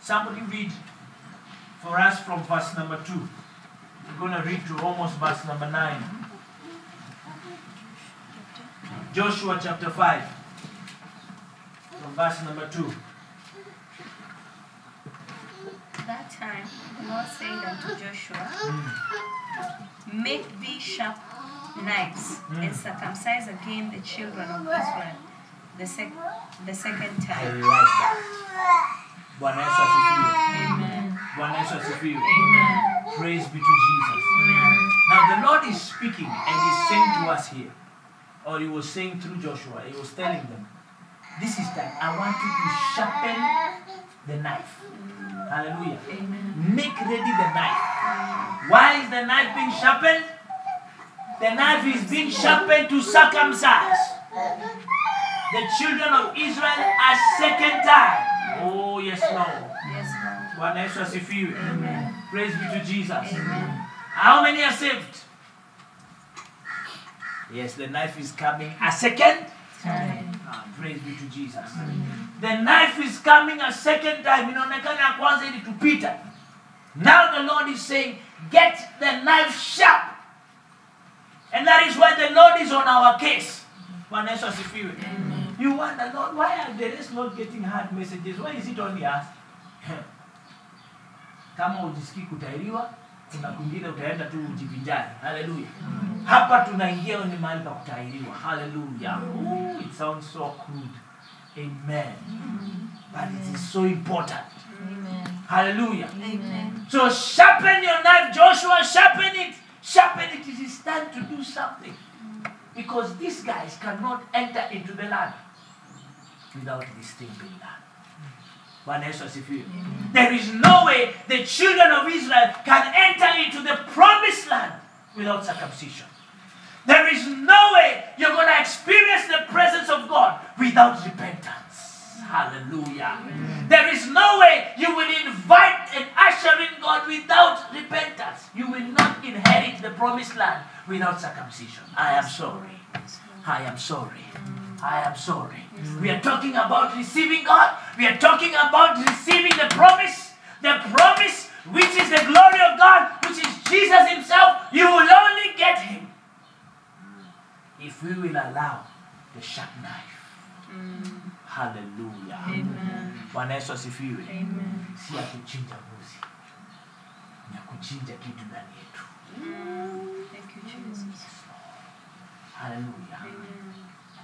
Somebody read for us from verse number two. We're going to read to almost verse number nine. Joshua chapter 5, from verse number 2. That time the Lord said unto Joshua, hmm. Make thee sharp knives, and hmm. circumcise again the children of Israel the, sec- the second I time. that. Bwana Yesu asifiwe. Amen. Yesu asifiwe. Amen. Praise be to Jesus. Amen. Now the Lord is speaking and He's saying to us here, or He was saying through Joshua, He was telling them, This is time. I want you to sharpen the knife. Hallelujah. Amen. Make ready the knife. Why is the knife being sharpened? The knife is being sharpened to circumcise the children of Israel a second time. Oh, yes, Lord. Bwana Yesu asifiwe. Praise be to Jesus. Amen. How many are saved? Yes, the knife is coming a second. Time. Ah, praise be to Jesus. The knife is coming a second time. Inaonekana ya kwanza ilitupita. Now the Lord is saying, get the knife sharp. And that is why the Lord is on our case. Bwana Yesu asifiwe. You wonder, Lord, why are the rest not getting hard messages? Why is it only us? Kama ujisikii kutairiwa, kuna kwingine utaenda tu ujivinjari. Haleluya. Hapa tunaingia ni mahali pa kutairiwa. Haleluya. It sounds so good. Amen. But it is so important. Hallelujah. Amen. So sharpen your knife, Joshua, sharpen it. Sharpen it. It is time to do something. Because these guys cannot enter into the land without this thing being done. Bwana Yesu asifiwe. There is no way the children of Israel can enter into the promised land without circumcision. There is no way you're going to experience the presence of God without repentance. Hallelujah. There is no way you will invite and usher in God without repentance. You will not inherit the promised land without circumcision. I am sorry. I am sorry. I am sorry. We are talking about receiving God. We are talking about receiving the promise. the promise, which is the glory of God, which is Jesus Himself, you will only get Him if we will allow the sharp knife. Hallelujah. Amen. Bwana Yesu asifiwe. Amen. Si ya kuchinja mbuzi, ni ya kuchinja kitu ndani yetu. Thank you, Jesus. Hallelujah. Amen.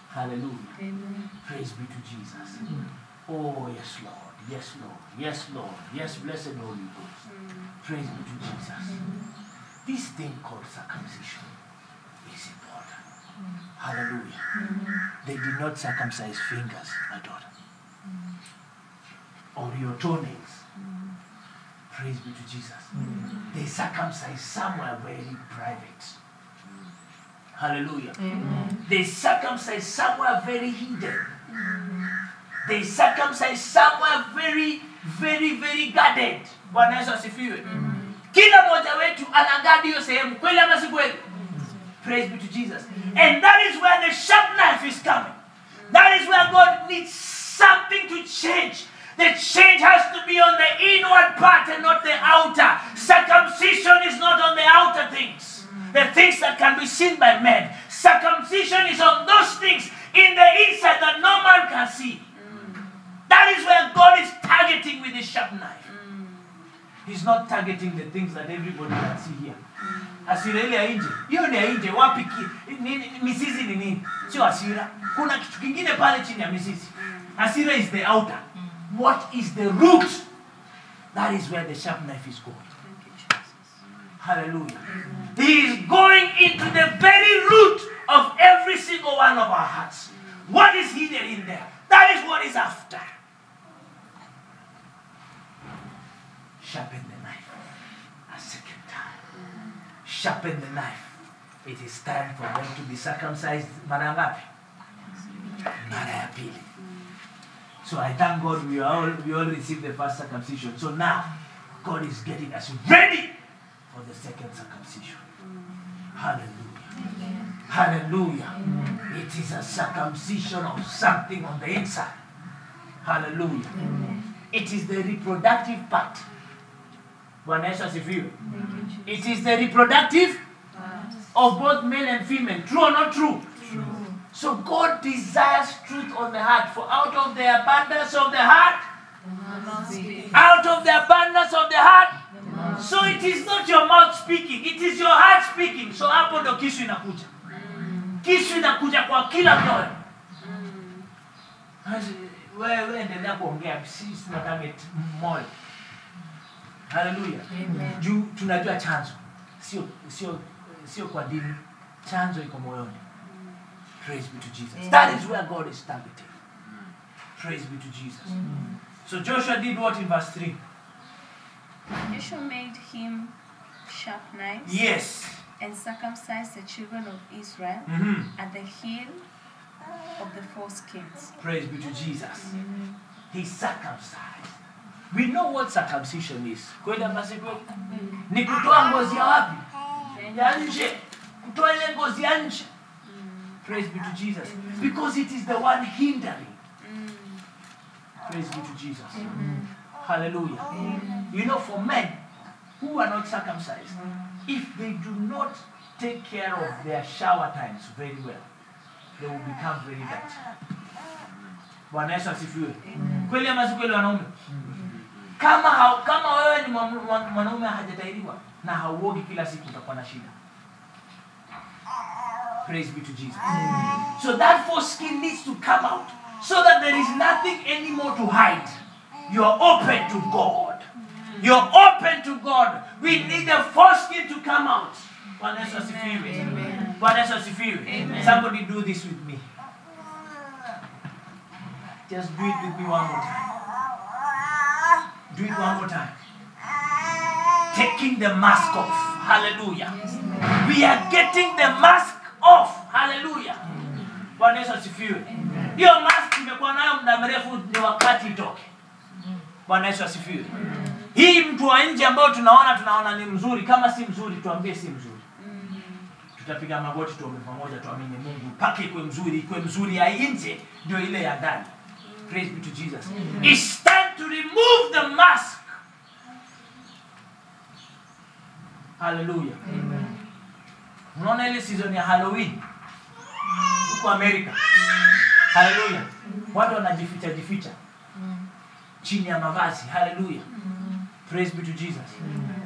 Hallelujah. Amen. Praise be to Jesus. Oh, yes, Lord. Yes, Lord. Yes, Lord. Yes, blessed Holy Ghost. Praise be to Jesus. This thing called circumcision is important. Hallelujah. They did not circumcise fingers, my daughter, or your toenails. Praise be to Jesus. They circumcised somewhere very private. Hallelujah. They circumcised somewhere very hidden. They circumcised somewhere very, very, very guarded. Bwana Yesu asifiwe. Kila mmoja wetu anagadi hiyo sehemu, kweli ama si kweli? Praise be to Jesus. And that is where the sharp knife is coming. That is where God needs something to change. The change has to be on the inward part and not the outer. Circumcision is not on the outer things, the things that can be seen by men. Circumcision is on those things in the inside that no man can see. That is where God is targeting with his sharp knife. He's not targeting the things that everybody can see here. Hasira ile nje, hiyo ni nje. Wapi ki, ni, ni, mizizi ni nini? Sio hasira. Kuna kitu kingine pale chini ya mizizi. Hasira is the outer. What is the root? That is where the sharp knife is going. Thank you, Jesus. Hallelujah. He is going into the very root of every single one of our hearts. What is hidden in there? That is what is after. Sharpen the knife a second time. Sharpen the knife. It is time for them to be circumcised mara ngapi? So I thank God we all we all received the first circumcision. So now God is getting us ready for the second circumcision. Hallelujah. Hallelujah. It is a circumcision of something on the inside. Hallelujah. It is the reproductive part. Bwana Yesu asifiwe. Thank you, Jesus. It is the reproductive of both male and female. True or not true? true? So God desires truth on the heart. For out of the abundance of the heart, out of the abundance of the heart. So it is not your mouth speaking, it is your heart speaking. So hapo ndo kisu inakuja. Kisu inakuja kwa kila moyo Wewe endelea kuongea, sisi tuna target moja. Haleluya. Juu tunajua chanzo. Sio sio sio kwa dini. Chanzo iko moyoni. Praise be to Jesus. Amen. That is where God is targeting. Praise be to Jesus. So Joshua did what in verse 3? Joshua made him sharp knives Yes. and circumcised the children of Israel Mhm. at the heel of the foreskins. Praise be to Jesus. He circumcised. We know what circumcision is. Kweli ama si kweli? Ni kutoa ngozi ya wapi? Ya nje. Kutoa ile ngozi ya nje. Praise be to Jesus. Because it is the one hindering. Praise be to Jesus. Hallelujah. You know, for men who are not circumcised, if they do not take care of their shower times very well, they will become very dirty. Bwana Yesu asifiwe. Kweli ama si kweli wanaume? Kama hau, kama wewe ni mwa- mwa- mwanaume hajatahiriwa na hauogi kila siku utakuwa na shida. Praise be to Jesus. So that foreskin needs to come out so that there is nothing anymore to hide. You're open to God. You're open to God. We need the foreskin to come out. Bwana Yesu asifiwe. Bwana Yesu asifiwe. Somebody do this with me. Just do it with me one more time. Do it one more time. Taking the mask off. Hallelujah. We are getting the mask off. Hallelujah. Bwana Yesu asifiwe. Hiyo mask imekuwa nayo muda mrefu, ni wakati itoke. Bwana Yesu asifiwe. Hii mtu wa nje ambao tunaona tunaona ni mzuri, kama si mzuri tuambie si mzuri. Tutapiga magoti tuombe pamoja, tuamini Mungu. Mpaka ikwe mzuri, ikwe mzuri ya nje ndio ile ya ndani. Praise be to Jesus. It's time to remove the mask. Haleluya unaona ile season ya halloween? Huko amerika haleluya watu wanajificha jificha chini ya mavazi. Haleluya praise be to jesus.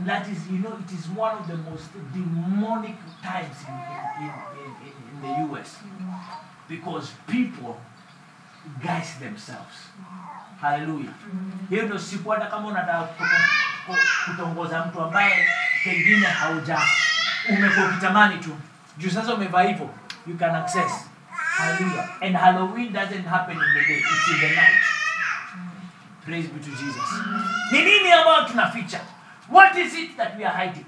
That is you know it is one of the most demonic times in, in, in, in, in the us because people guise themselves. Haleluya hiyo ndio siku hata kama unataka kutongoza mtu ambaye pengine hauja umekuwa ukitamani tu. Juu sasa umevaa hivyo you can access. Haleluya and halloween doesn't happen in the day it's in the night praise be to jesus. Ni nini ambayo tunaficha? What is it that we are hiding?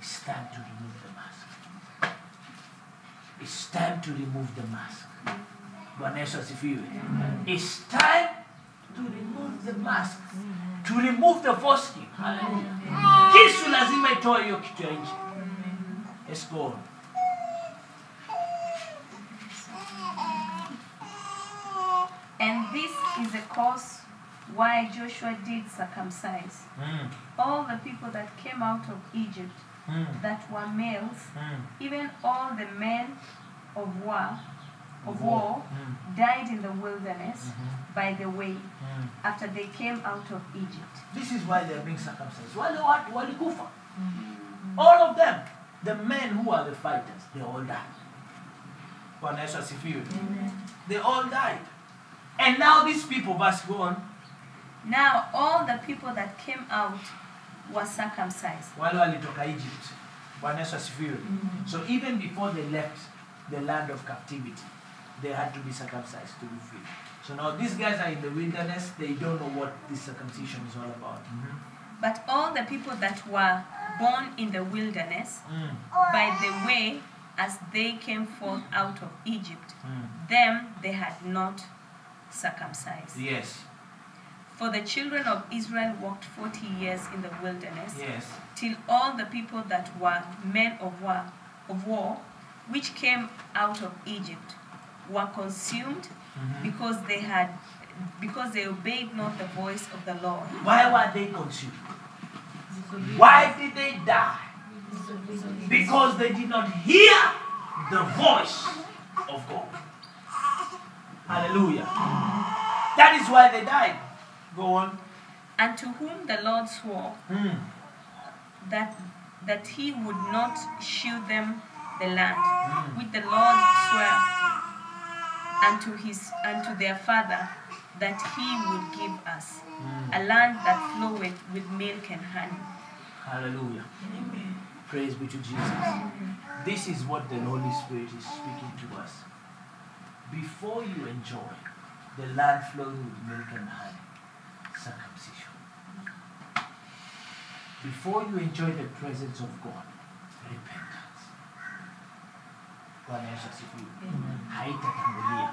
It's time to remove the mask. It's time to remove the mask. Bwana yesu asifiwe. It's time to remove the mask. To remove the foreskin haleluya kisu lazima itoe hiyo kitu ya nje. Let's go on. And this is the cause why Joshua did circumcise. Mm, all the people that came out of Egypt mm, that were males, mm, even all the men of war, of war, mm, died in the wilderness mhm, by the way mm. after they came out of Egypt. this is why they are being circumcised. Wale watu walikufa all of them the men who are the fighters they all died. Bwana yesu asifiwe. They all died. And now these people verse go on Now all the people that came out were circumcised. wale walitoka egypt. Bwana yesu asifiwe. So even before they left the land of captivity they had to be circumcised to be free so now these guys are in the wilderness. They don't know what this circumcision is all about. But all the people that were born in the wilderness Mm, by the way as they came forth out of Egypt, mm. them they had not circumcised. yes For the children of Israel walked forty years in the wilderness, yes till all the people that were men of war, of war, which came out of Egypt, were consumed Mhm. because they had, because they obeyed not the voice of the Lord. why were they consumed why did they die because they did not hear the voice of God. Hallelujah. That is why they died. Go on. And to whom the Lord swore Hmm. that that he would not shew them the land Mm. which the Lord sware unto his unto their father that he would give us Hmm. a land that floweth with milk and honey. Hallelujah. Praise be to Jesus. This is what the Holy Spirit is speaking to us. Before you enjoy the land flowing with milk and honey, circumcision. Before you enjoy the presence of God, repentance. Bwana Yesu asifiwe. Haitatangulia.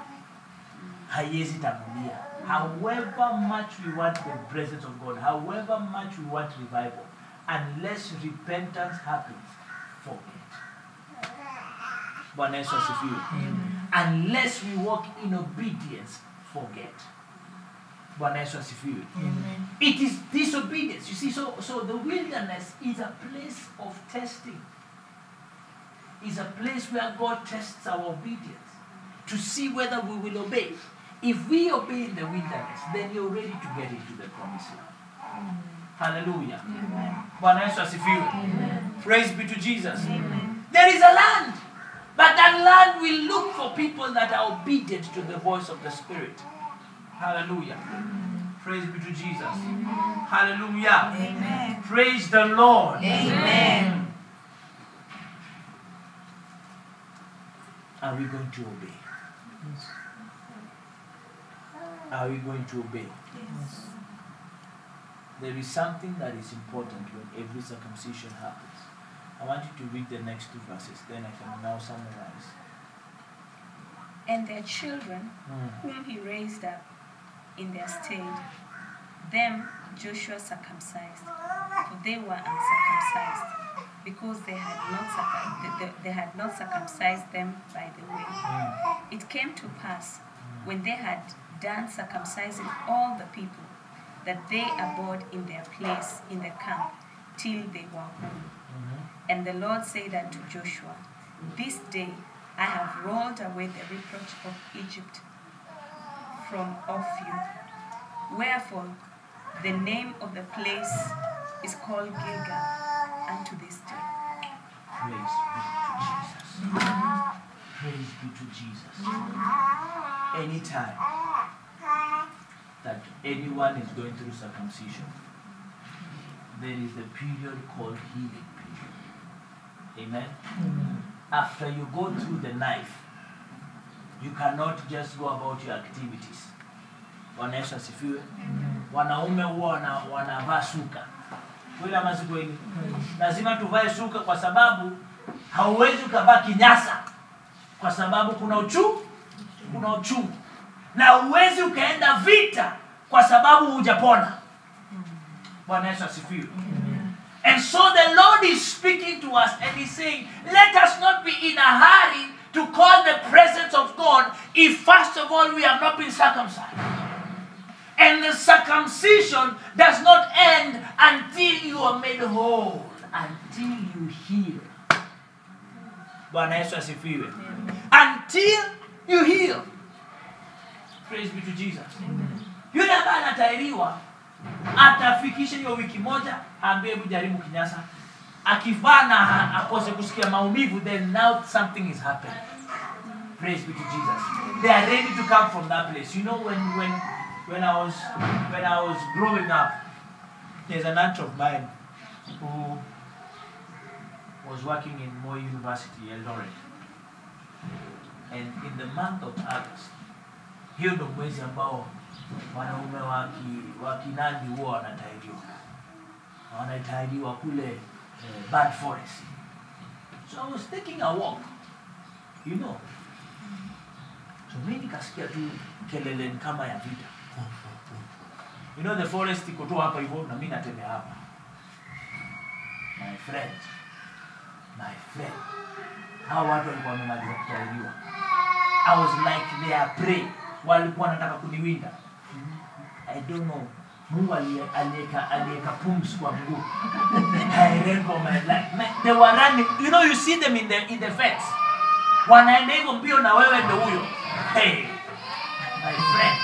Haiwezi tangulia. However much we want the presence of God, however much we want revival, unless repentance happens, forget. Bwana Yesu asifiwe. Unless we walk in obedience, forget. Bwana Yesu asifiwe. It is disobedience. You see, so so the wilderness is a place of testing. Is a place where God tests our obedience to see whether we will obey. If we obey in the wilderness, then you're ready to get into the promised land. Hallelujah. Bwana Yesu asifiwe. Praise be to Jesus. There is a land. But that land will look for people that are obedient to the voice of the Spirit. Hallelujah. Praise be to Jesus. Hallelujah. Amen. Praise the Lord. Amen. Are we going to obey? Yes. Are we going to obey? Yes. There is something that is important when every circumcision happens. I want you to read the next two verses, then I can now summarize. And their children Mm. whom he raised up in their stead, them Joshua circumcised, for they were uncircumcised, because they had not they, they- had not circumcised them by the way. Mm. It came to pass when they had done circumcising all the people that they abode in their place in the camp till they were whole. Mhm. And the Lord said unto Joshua, This day I have rolled away the reproach of Egypt from off you. Wherefore the name of the place is called Gilgal unto this day. Praise be to Jesus. Praise be to Jesus. Anytime that anyone is going through circumcision, there is a period called healing period. Amen. After you go through the knife, you cannot just go about your activities. Bwana Yesu asifiwe. Wanaume huwa wana, wanavaa suka kweli ama si kweli? Lazima tuvae suka kwa sababu hauwezi ukavaa kinyasa kwa sababu kuna uchu kuna uchungu, na huwezi ukaenda vita kwa sababu hujapona. Bwana Yesu asifiwe. And so the Lord is speaking to us and He's saying, let us not be in a hurry to call the presence of God if first of all we have not been circumcised. And the circumcision does not end until you are made whole, until you heal. Bwana. Until you heal. Praise be to Jesus. Yule ambaye anatahiriwa atafikisha hiyo wiki moja, hebu jaribu kinyasa. Akivaa na akose kusikia maumivu, then now something is happening. Praise be to Jesus. They are ready to come from that place. You know when when when I was when I was growing up, there's an aunt of mine who was working in Moi University, Eldoret. And in the month of August, hiyo ndo mwezi ambao wanaume wa ki- wa Kinandi huwa wanatahiriwa, Na wanatahiriwa kule Bad Forest. So I was taking a walk, you know. So mimi nikasikia tu kelele kama ya vita. You know the forest iko tu hapa hivyo na mimi natembea hapa. My friend, my friend, hao watu walikuwa wamemaliza kutahiriwa. I was like they are prey. Walikuwa wanataka kuniwinda. I don't know. Mungu aliyeka pumzi kwa mguu. I ran for my life. They were running. You know you see them in the in the fence. Wanaenda hivyo mbio na wewe ndio huyo. Hey, my friend.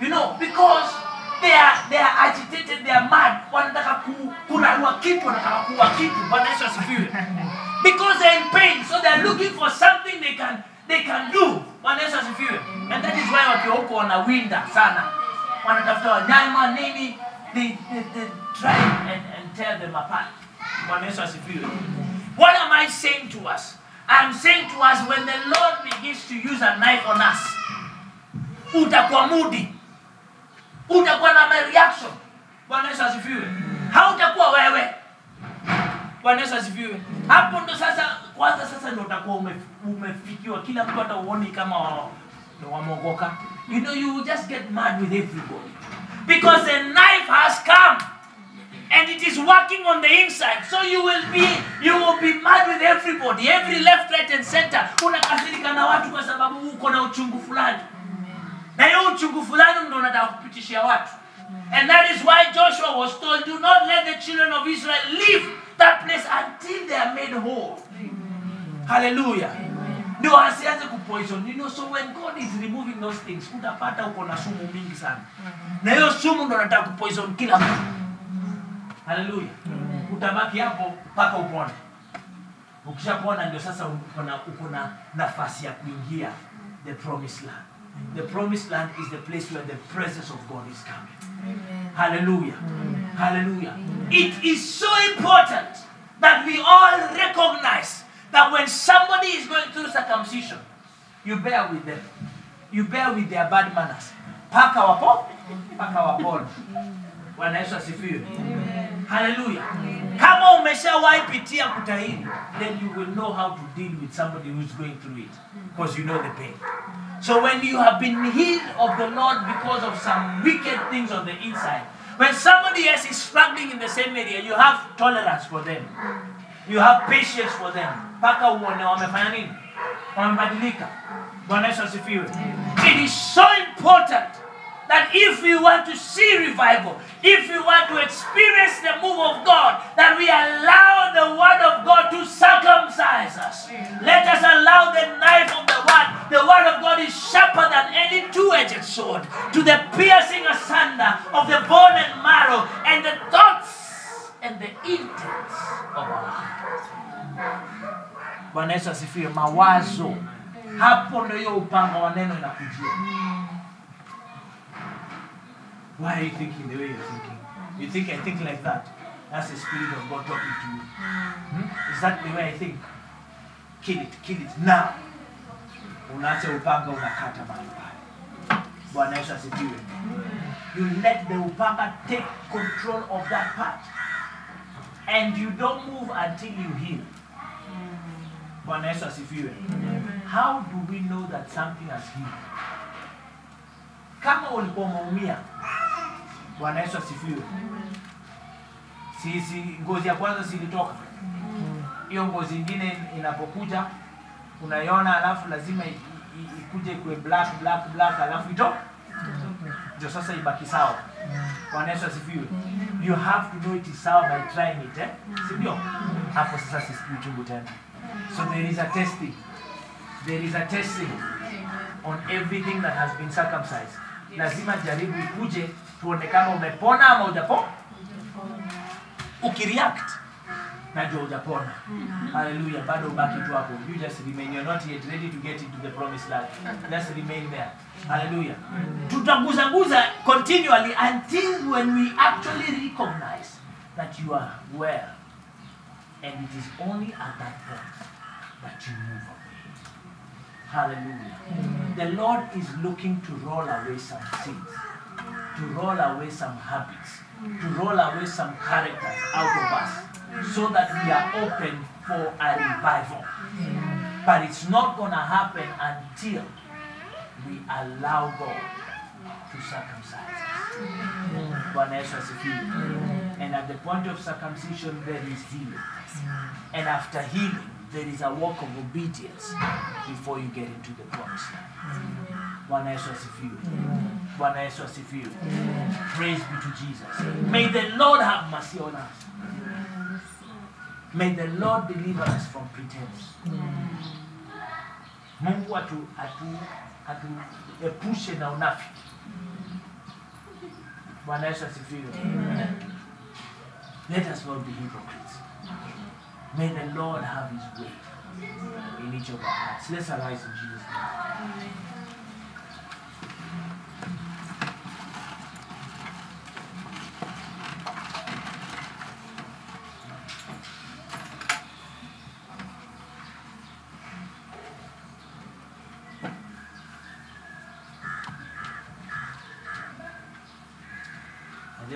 You know because they are they are agitated, they are mad. Wanataka ku, kurarua kitu, wanataka kuua kitu. Bwana Yesu asifiwe. Because they are in pain, so they are looking for something they can they can do. Bwana Yesu asifiwe. And that is why wakiwa huko wanawinda sana. Wanatafuta wanyama nini, they, they, they try and, and tear them apart. Bwana Yesu asifiwe. What am I saying to us? I'm saying to us when the Lord begins to use a knife on us, utakuwa mudi, utakuwa na reaction. Bwana Yesu asifiwe. Hautakuwa wewe. Bwana Yesu asifiwe. Hapo ndo sasa kwanza sasa ndo utakuwa umefikiwa kila mtu hata uoni kama wa- ndo wameokoka. You know you will just get mad with everybody. Because the knife has come and it is working on the inside. So you will be you will be mad with everybody, every left, right and center. Unakasirika na watu kwa sababu uko na uchungu fulani. Na hiyo uchungu fulani ndo unataka kupitishia watu. And that is why Joshua was told, do not let the children of Israel leave that place until they are made whole. Hallelujah. Ndio asianze kupoison. You know, so when God is removing those things, utapata uko na sumu mingi sana. Na hiyo sumu ndo nataka kupoison kila mtu. Hallelujah. Utabaki hapo mpaka upone. Ukishapona ndio sasa uko na uko na nafasi ya kuingia the promised land. The promised land is the place where the presence of God is coming. Hallelujah. Hallelujah. It is so important that we all recognize that when somebody is going through circumcision, you bear with them. You bear with their bad manners. Paka wapo, paka wapone. Bwana Yesu asifiwe. Hallelujah. Kama umeshawahi pitia kutahiri, then you will know how to deal with somebody who's going through it because you know the pain. So when you have been healed of the Lord because of some wicked things on the inside, when somebody else is struggling in the same area, you have tolerance for them. You have patience for them. Mpaka uone wamefanya nini? Wamebadilika. Bwana Yesu asifiwe. It is so important that if we want to see revival, if we want to experience the move of God, that we allow the word of God to circumcise us. Let us allow the knife of the word. The word of God is sharper than any two-edged sword, to the piercing asunder of the bone and marrow, and the thoughts and the intents of our heart. Bwana Yesu asifiwe. Mawazo, hapo ndio hiyo upanga wa neno inakujia. Why are you thinking the way you're thinking? You think I think like that? That's the spirit of God talking to you. Hmm? Is that the way I think? Kill it, kill it now. Unaacha upanga unakata mahali pale. Bwana Yesu asifiwe. You let the upanga take control of that part. And you don't move until you heal. Bwana Yesu asifiwe. How do we know that something has healed? Kama ulikuwa umeumia, Bwana Yesu asifiwe. Si, si ngozi ya kwanza silitoka, hiyo ngozi ingine inapokuja unaiona, alafu lazima ikuje kwe black black black, alafu ito ndio sasa ibaki sawa. Bwana Yesu asifiwe. You have to do it sawa by trying it, eh? Si ndio? Hapo sasa sisikii uchungu tena. So there is a testing. There is a testing on everything that has been circumcised. Lazima jaribu ikuje tuone kama umepona ama hujapona. Ukireact najua hujapona. Mm-hmm. Hallelujah, bado ubaki tu hapo. You just remain. You're not yet ready to get into the promised land. Mm-hmm. Just remain there. Hallelujah. Tutaguzaguza continually until when we actually recognize that you are well. And it is only at that point that you move away. Hallelujah. Mm-hmm. The Lord is looking to roll away some sins, to roll away some habits, to roll away some characters out of us so that we are open for a revival. But it's not going to happen until we allow God to circumcise us. And at the point of circumcision, there is healing. And after healing, there is a walk of obedience before you get into the promised land. Bwana Yesu asifiwe. Bwana Yesu asifiwe. Praise be to Jesus. May the Lord have mercy on us. May the Lord deliver us from pretense. Mm. Mungu atu atu atuepushe na unafiki. Bwana Yesu asifiwe. Let us not be hypocrites. May the Lord have his way in each of our hearts. Let's arise in Jesus' name.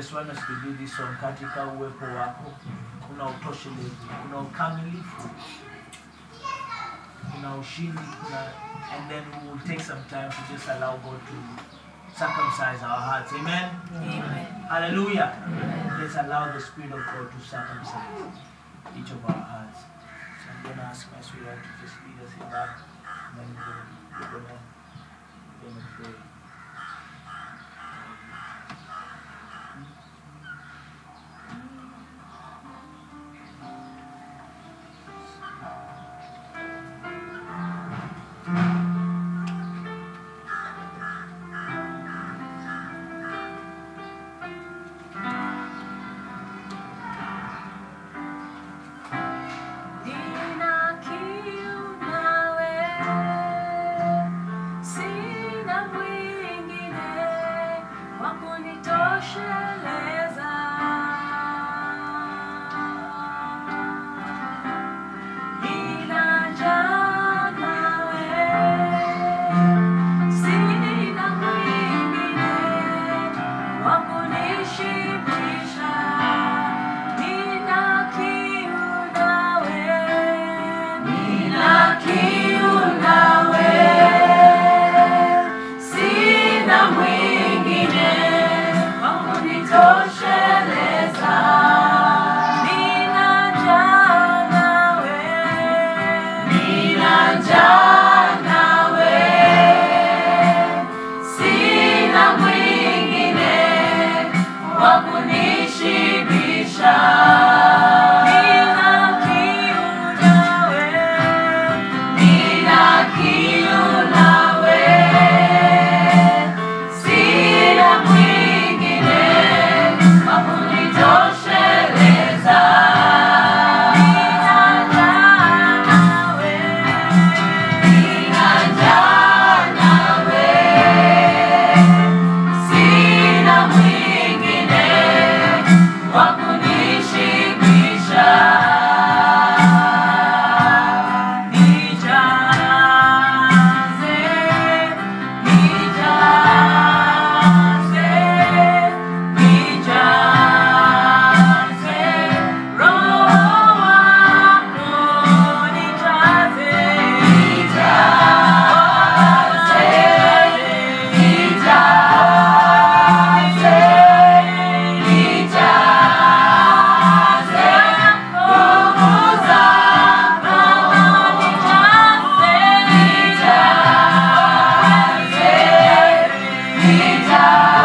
I just want us to do this song katika uwepo wako. Kuna utoshelezi, kuna ukamilifu, kuna ushindi, kuna and then we will take some time to just allow God to circumcise our hearts. Amen. Amen. Hallelujah. Let's allow the Spirit of God to circumcise each of our hearts. So I'm going to ask my sweetheart to just lead us in that. And then we're going to, we're gonna, we're gonna pray. desire.